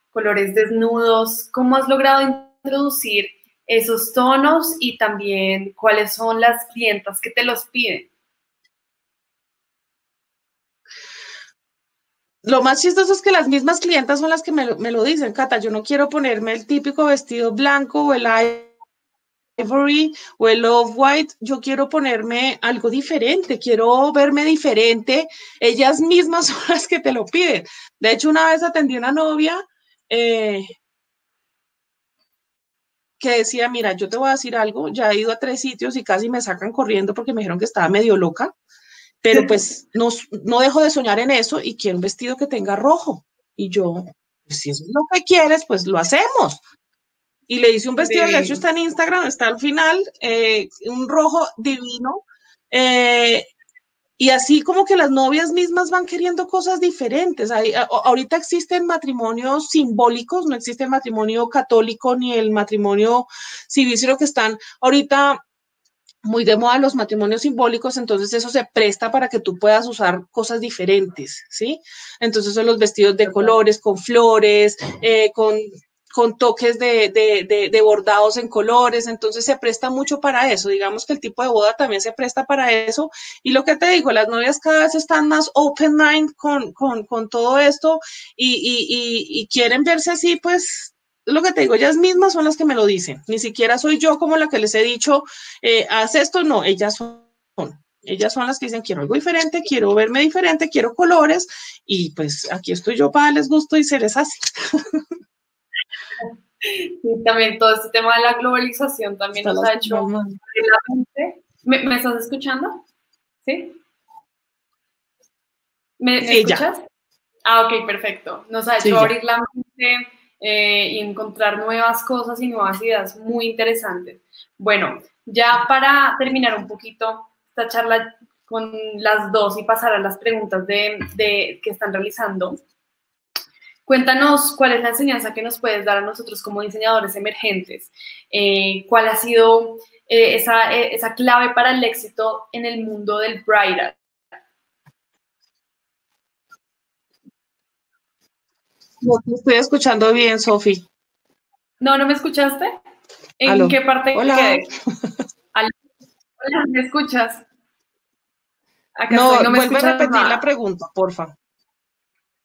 colores desnudos, ¿cómo has logrado introducir esos tonos y también cuáles son las clientas que te los piden? Lo más chistoso es que las mismas clientas son las que me, lo dicen, Cata, yo no quiero ponerme el típico vestido blanco o el ivory o el off white, yo quiero ponerme algo diferente, quiero verme diferente. Ellas mismas son las que te lo piden. De hecho, una vez atendí una novia, eh, que decía, mira, yo te voy a decir algo, ya he ido a tres sitios y casi me sacan corriendo porque me dijeron que estaba medio loca, pero pues no, no dejo de soñar en eso y quiero un vestido que tenga rojo. Y yo, pues, si es lo que quieres, pues lo hacemos. Y le hice un vestido, de hecho está en Instagram, está al final, eh, un rojo divino. Eh, y así como que las novias mismas van queriendo cosas diferentes. ahorita existen matrimonios simbólicos, no existe el matrimonio católico ni el matrimonio civil, sino que están ahorita muy de moda los matrimonios simbólicos, entonces eso se presta para que tú puedas usar cosas diferentes, ¿sí? Entonces son los vestidos de colores, con flores, eh, con con toques de, de, de, bordados en colores, entonces se presta mucho para eso. Digamos que el tipo de boda también se presta para eso. Y lo que te digo, las novias cada vez están más open mind con, con, con todo esto y, y, y, quieren verse así, pues lo que te digo, ellas mismas son las que me lo dicen. Ni siquiera soy yo como la que les he dicho, eh, haz esto, no, ellas son. Ellas son las que dicen, quiero algo diferente, quiero verme diferente, quiero colores, y pues aquí estoy yo para les gusto y seres así. Sí, también todo este tema de la globalización también nos ha hecho ¿Me, ¿Me, estás escuchando? ¿Sí? ¿Me, escuchas? Ah, ok, perfecto. Nos ha hecho abrir la mente eh, y encontrar nuevas cosas y nuevas ideas muy interesantes. Bueno, ya para terminar un poquito esta charla con las dos y pasar a las preguntas de, de que están realizando, Cuéntanos cuál es la enseñanza que nos puedes dar a nosotros como diseñadores emergentes. Eh, ¿Cuál ha sido eh, esa, eh, esa, clave para el éxito en el mundo del bridal? No te estoy escuchando bien, Sofi. No, ¿no me escuchaste? ¿En qué parte Hola. Hola, ¿me escuchas? no, no me vuelve a repetir la pregunta, porfa.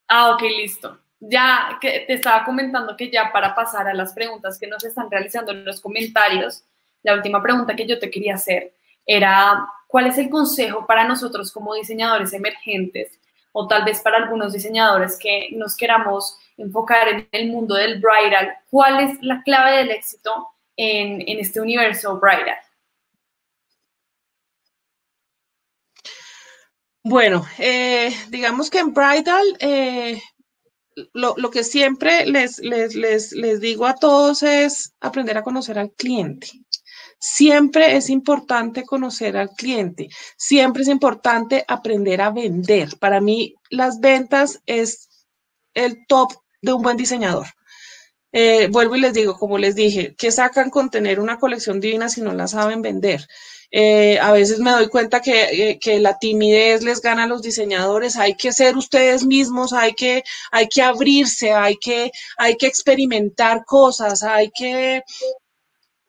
Ah, ok, listo ya que te estaba comentando que ya para pasar a las preguntas que nos están realizando en los comentarios, la última pregunta que yo te quería hacer era, ¿cuál es el consejo para nosotros como diseñadores emergentes o tal vez para algunos diseñadores que nos queramos enfocar en el mundo del bridal? ¿Cuál es la clave del éxito en, este universo bridal? Bueno, eh, digamos que en bridal eh, lo, que siempre les, les, les, les digo a todos es aprender a conocer al cliente. Siempre es importante conocer al cliente, siempre es importante aprender a vender. Para mí, las ventas es el top de un buen diseñador. Eh, vuelvo y les digo, como les dije, que sacan con tener una colección divina si no la saben vender? Eh, a veces me doy cuenta eh, que, la timidez les gana a los diseñadores, hay que ser ustedes mismos, hay que, hay que abrirse, hay que, hay que experimentar cosas, hay que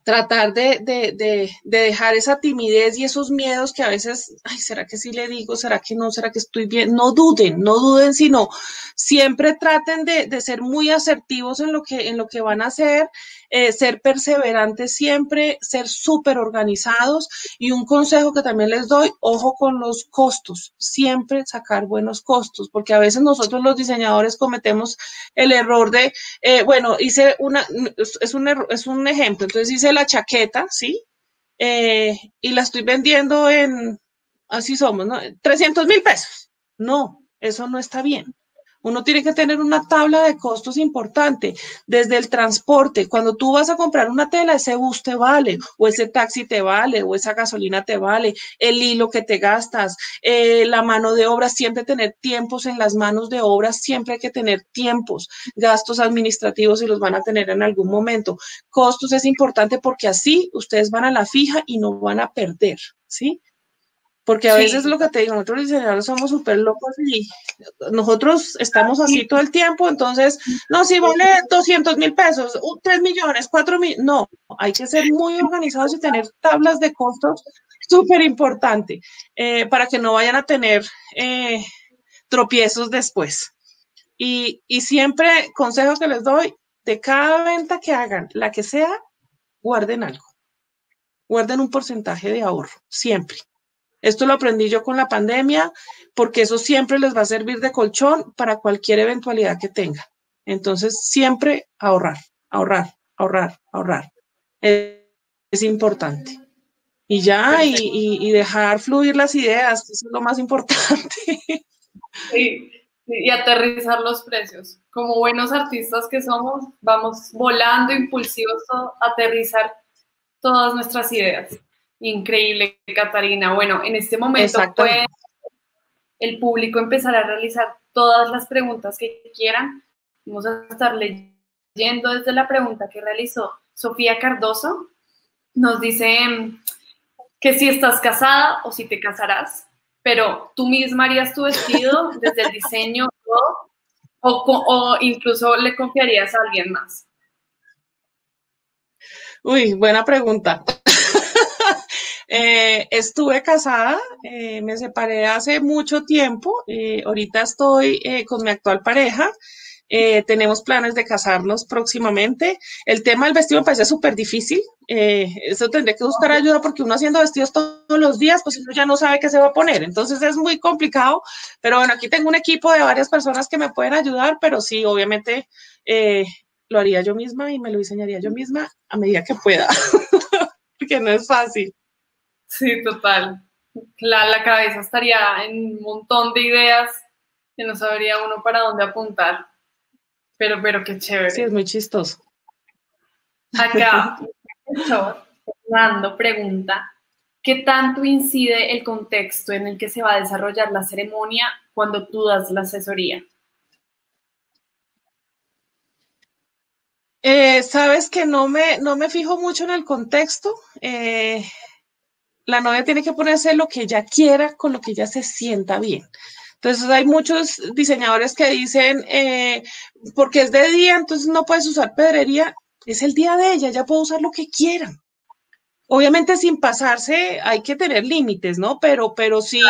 tratar de, de, de, de, dejar esa timidez y esos miedos que a veces, ay, ¿será que sí le digo? ¿Será que no? ¿Será que estoy bien? No duden, no duden, sino siempre traten de, ser muy asertivos en lo que, en lo que van a hacer, eh, ser perseverantes siempre, ser súper organizados y un consejo que también les doy, ojo con los costos, siempre sacar buenos costos, porque a veces nosotros los diseñadores cometemos el error de, eh, bueno, hice una, es un, es un ejemplo, entonces hice la chaqueta, ¿sí? Eh, y la estoy vendiendo en, así somos, ¿no? 300 mil pesos. No, eso no está bien. Uno tiene que tener una tabla de costos importante, desde el transporte. Cuando tú vas a comprar una tela, ese bus te vale, o ese taxi te vale, o esa gasolina te vale, el hilo que te gastas, eh, la mano de obra, siempre tener tiempos en las manos de obra, siempre hay que tener tiempos, gastos administrativos y los van a tener en algún momento. Costos es importante porque así ustedes van a la fija y no van a perder, ¿sí? Porque a veces lo que te digo, nosotros diseñadores somos súper locos y nosotros estamos así todo el tiempo, entonces, no, si vale 200 mil pesos, 3 millones, 4 mil, no, hay que ser muy organizados y tener tablas de costos súper importante eh, para que no vayan a tener eh, tropiezos después. Y, y siempre, consejo que les doy, de cada venta que hagan, la que sea, guarden algo. Guarden un porcentaje de ahorro, siempre. Esto lo aprendí yo con la pandemia, porque eso siempre les va a servir de colchón para cualquier eventualidad que tenga. Entonces, siempre ahorrar, ahorrar, ahorrar, ahorrar. es, importante. Y ya, y, dejar fluir las ideas, eso es lo más importante. Sí, y aterrizar los precios. Como buenos artistas que somos, vamos volando impulsivos a aterrizar todas nuestras ideas. Increíble, Catarina. Bueno, en este momento puede el público empezar a realizar todas las preguntas que quieran. Vamos a estar leyendo desde la pregunta que realizó Sofía Cardoso. Nos dice mm, que si estás casada o si te casarás, pero tú misma harías tu vestido desde el diseño o, o incluso le confiarías a alguien más. Uy, buena pregunta. Eh, estuve casada, eh, me separé hace mucho tiempo, eh, ahorita estoy con mi actual pareja, tenemos planes de casarnos próximamente. El tema del vestido me parece súper difícil, eso tendría que buscar ayuda porque uno haciendo vestidos todos los días, pues uno ya no sabe qué se va a poner, entonces es muy complicado, pero bueno, aquí tengo un equipo de varias personas que me pueden ayudar, pero sí, obviamente lo haría yo misma y me lo diseñaría yo misma a medida que pueda, porque no es fácil. Sí, total. La, la cabeza estaría en un montón de ideas que no sabría uno para dónde apuntar. Pero, pero qué chévere. Sí, es muy chistoso. Acá, Fernando pregunta, ¿qué tanto incide el contexto en el que se va a desarrollar la ceremonia cuando tú das la asesoría? Eh, Sabes que no me, no me fijo mucho en el contexto. Eh, la novia tiene que ponerse lo que ella quiera con lo que ella se sienta bien. Entonces hay muchos diseñadores que dicen, eh, porque es de día, entonces no puedes usar pedrería. Es el día de ella, ella puede usar lo que quiera. Obviamente sin pasarse hay que tener límites, ¿no? Pero, pero sí,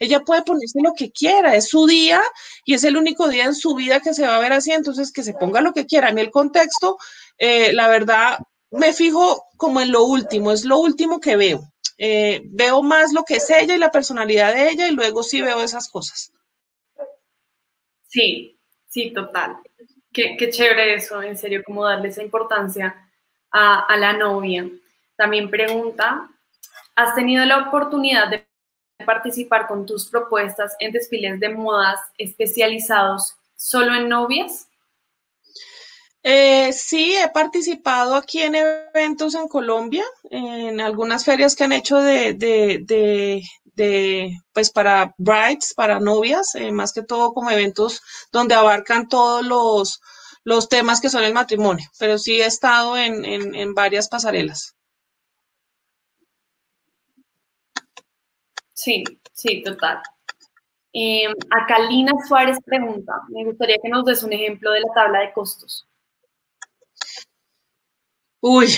ella puede ponerse lo que quiera, es su día y es el único día en su vida que se va a ver así, entonces que se ponga lo que quiera. En el contexto, eh, la verdad, me fijo como en lo último, es lo último que veo. Eh, veo más lo que es ella y la personalidad de ella y luego sí veo esas cosas. Sí, sí, total. Qué, chévere eso, en serio, como darle esa importancia a, a la novia. También pregunta, ¿has tenido la oportunidad de participar con tus propuestas en desfiles de modas especializados solo en novias? Eh, sí, he participado aquí en eventos en Colombia, en algunas ferias que han hecho de, de, de, pues para brides, para novias, eh, más que todo como eventos donde abarcan todos los, los temas que son el matrimonio, pero sí he estado en, en, varias pasarelas. Sí, sí, total. Eh, acá Suárez pregunta, me gustaría que nos des un ejemplo de la tabla de costos. Uy,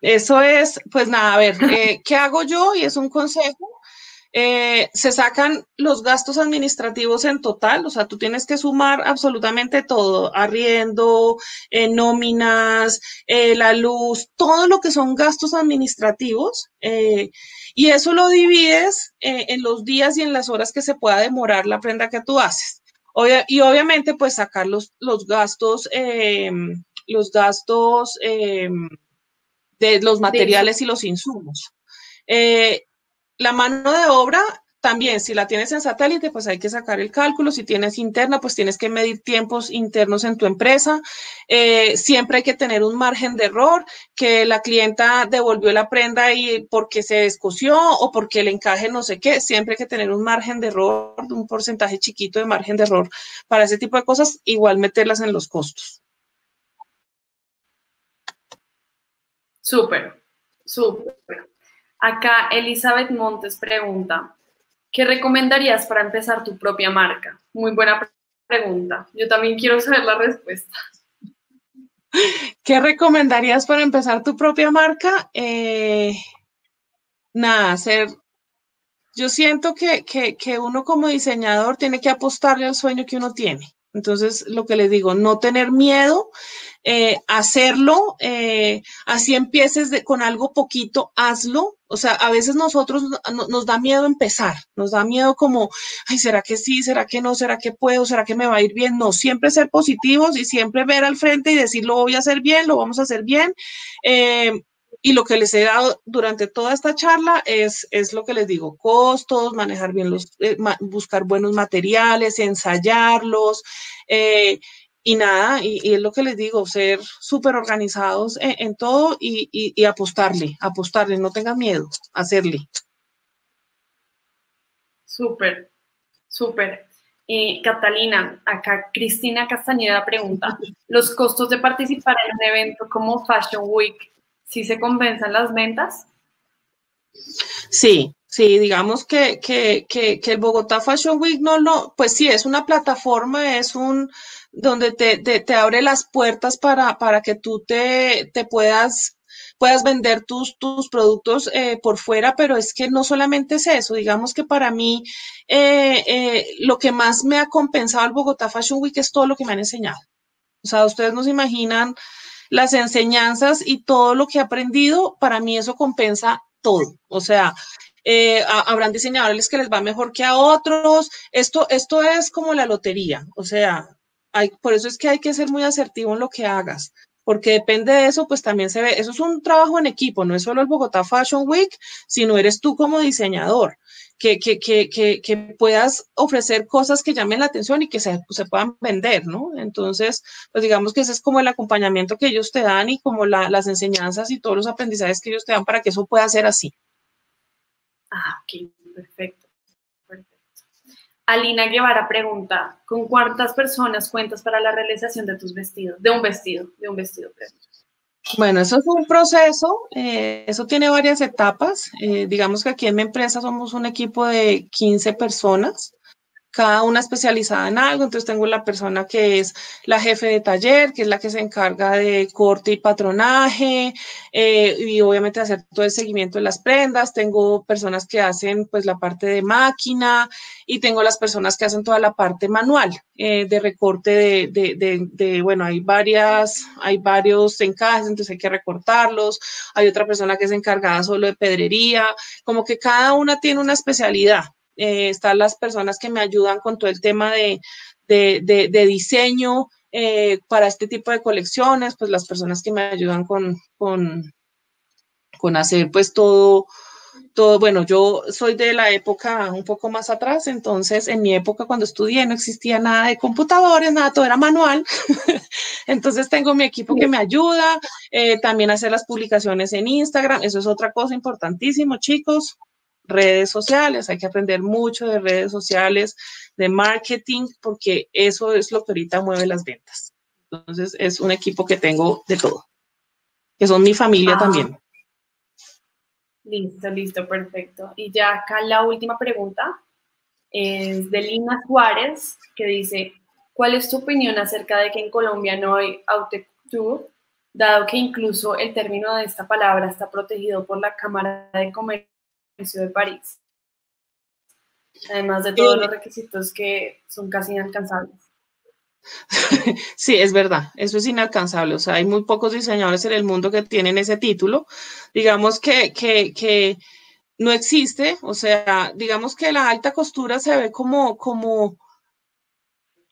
eso es, pues nada, a ver, eh, ¿qué hago yo? Y es un consejo. Eh, se sacan los gastos administrativos en total, o sea, tú tienes que sumar absolutamente todo, arriendo, eh, nóminas, la luz, todo lo que son gastos administrativos, y eso lo divides en los días y en las horas que se pueda demorar la prenda que tú haces. y obviamente, pues sacar los, los gastos los gastos em, de los materiales y los insumos. Eh, la mano de obra también, si la tienes en satélite, pues hay que sacar el cálculo. Si tienes interna, pues tienes que medir tiempos internos en tu empresa. Eh, siempre hay que tener un margen de error, que la clienta devolvió la prenda y porque se descosió o porque el encaje no sé qué. Siempre hay que tener un margen de error, un porcentaje chiquito de margen de error para ese tipo de cosas, igual meterlas en los costos. Súper, súper. Acá Elizabeth Montes pregunta, ¿qué recomendarías para empezar tu propia marca? Muy buena pregunta. Yo también quiero saber la respuesta. ¿Qué recomendarías para empezar tu propia marca? Eh, nada, hacer... Yo siento que, que uno como diseñador tiene que apostarle al sueño que uno tiene. Entonces, lo que les digo, no tener miedo, eh, hacerlo, eh, así empieces con algo poquito, hazlo. O sea, a veces nosotros nos da miedo empezar, nos da miedo como, ay, ¿será que sí? ¿Será que no? ¿Será que puedo? ¿Será que me va a ir bien? No, siempre ser positivos y siempre ver al frente y decir, lo voy a hacer bien, lo vamos a hacer bien. Eh, y lo que les he dado durante toda esta charla es, es lo que les digo, costos, manejar bien los, eh, buscar buenos materiales, ensayarlos, eh, y nada, y, es lo que les digo, ser súper organizados en, todo y, y, apostarle, apostarle, no tengan miedo, hacerle. Súper, súper. Eh, Catalina, acá Cristina Castañeda pregunta, ¿los costos de participar en un evento como Fashion Week, si se compensan las ventas? Sí, sí, digamos que, que, que, que, el Bogotá Fashion Week no lo, pues sí, es una plataforma, es un, donde te, te, te abre las puertas para, para que tú te, te puedas puedas vender tus, tus productos eh, por fuera, pero es que no solamente es eso, digamos que para mí eh, eh, lo que más me ha compensado el Bogotá Fashion Week es todo lo que me han enseñado. O sea, ustedes no se imaginan las enseñanzas y todo lo que he aprendido, para mí eso compensa todo. O sea, habrán diseñadores que les va mejor que a otros. Esto, esto es como la lotería. O sea, por eso es que hay que ser muy asertivo en lo que hagas porque depende de eso, pues también se ve, eso es un trabajo en equipo, no es solo el Bogotá Fashion Week, sino eres tú como diseñador, que, que, que, que, puedas ofrecer cosas que llamen la atención y que se, se, puedan vender, ¿no? Entonces, pues digamos que ese es como el acompañamiento que ellos te dan y como la, las enseñanzas y todos los aprendizajes que ellos te dan para que eso pueda ser así. Ah, ok, perfecto. Alina Guevara pregunta, ¿con cuántas personas cuentas para la realización de tus vestidos? De un vestido, de un vestido. Bueno, eso es un proceso, eh, eso tiene varias etapas. Eh, digamos que aquí en mi empresa somos un equipo de 15 personas cada una especializada en algo. Entonces tengo la persona que es la jefe de taller, que es la que se encarga de corte y patronaje eh, y obviamente hacer todo el seguimiento de las prendas. Tengo personas que hacen pues la parte de máquina y tengo las personas que hacen toda la parte manual eh, de recorte de, de, de, de, bueno, hay varias, hay varios encajes, entonces hay que recortarlos. Hay otra persona que es encargada solo de pedrería, como que cada una tiene una especialidad eh, están las personas que me ayudan con todo el tema de, diseño eh, para este tipo de colecciones, pues las personas que me ayudan con, con, con hacer pues todo, todo, bueno, yo soy de la época un poco más atrás, entonces en mi época cuando estudié no existía nada de computadores, nada, todo era manual. entonces tengo mi equipo que me ayuda, eh, también hacer las publicaciones en Instagram, eso es otra cosa importantísimo, chicos redes sociales, hay que aprender mucho de redes sociales, de marketing, porque eso es lo que ahorita mueve las ventas. Entonces, es un equipo que tengo de todo, que son mi familia ah. también. Listo, listo, perfecto. Y ya acá la última pregunta es de Lina Juárez, que dice, ¿cuál es tu opinión acerca de que en Colombia no hay autocture, dado que incluso el término de esta palabra está protegido por la Cámara de Comercio de París. Además de todos los requisitos que son casi inalcanzables. Sí, es verdad, eso es inalcanzable. O sea, hay muy pocos diseñadores en el mundo que tienen ese título. Digamos que, que, que no existe, o sea, digamos que la alta costura se ve como, como,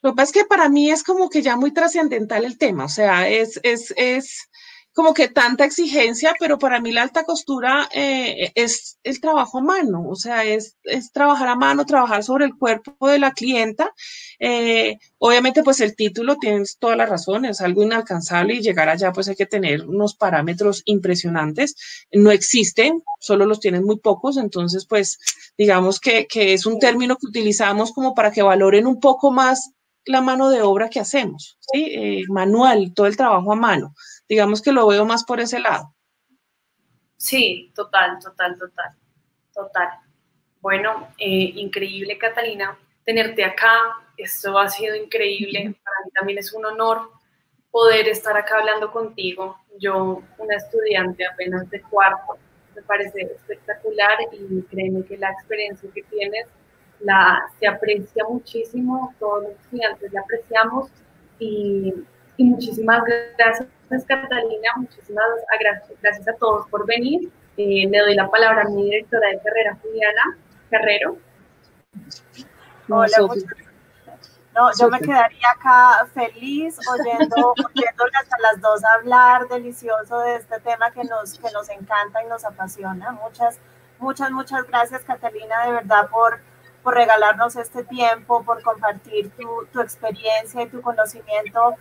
lo que pasa es que para mí es como que ya muy trascendental el tema, o sea, es, es, es, como que tanta exigencia, pero para mí la alta costura eh, es el trabajo a mano, o sea, es, es, trabajar a mano, trabajar sobre el cuerpo de la clienta. Eh, obviamente, pues el título tienes toda la razón, es algo inalcanzable y llegar allá, pues hay que tener unos parámetros impresionantes. No existen, solo los tienen muy pocos, entonces, pues digamos que, que es un término que utilizamos como para que valoren un poco más la mano de obra que hacemos, ¿sí? Eh, manual, todo el trabajo a mano digamos que lo veo más por ese lado. Sí, total, total, total, total. Bueno, eh, increíble Catalina tenerte acá. Esto ha sido increíble. Para mí también es un honor poder estar acá hablando contigo. Yo, una estudiante apenas de cuarto, me parece espectacular y créeme que la experiencia que tienes la, se aprecia muchísimo. Todos los estudiantes la apreciamos y, y muchísimas gracias Catalina. Muchísimas gracias a todos por venir. Eh, le doy la palabra a mi directora de carrera, Juliana Carrero. Hola, No, yo me quedaría acá feliz oyendo, oyéndolas a las dos hablar delicioso de este tema que nos, que nos encanta y nos apasiona. Muchas, muchas, muchas gracias, Catalina, de verdad, por, por regalarnos este tiempo, por compartir tu, tu experiencia y tu conocimiento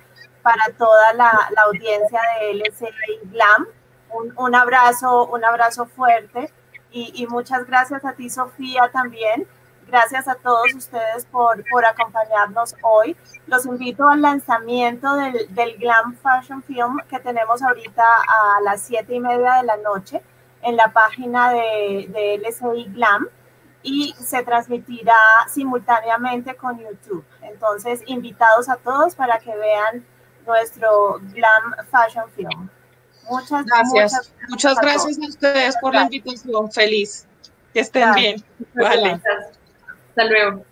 para toda la, la audiencia de LCI Glam. Un, un, abrazo, un abrazo fuerte y, y muchas gracias a ti, Sofía, también Gracias a todos ustedes por, por acompañarnos hoy. Los invito al lanzamiento del, del, Glam Fashion Film que tenemos ahorita a las siete y media de la noche en la página de, de LSI Glam y se transmitirá simultáneamente con YouTube. Entonces, invitados a todos para que vean nuestro Glam Fashion Film. Muchas gracias. Muchas, gracias a, ustedes por la invitación. Feliz. Que estén bien. Vale. Hasta luego.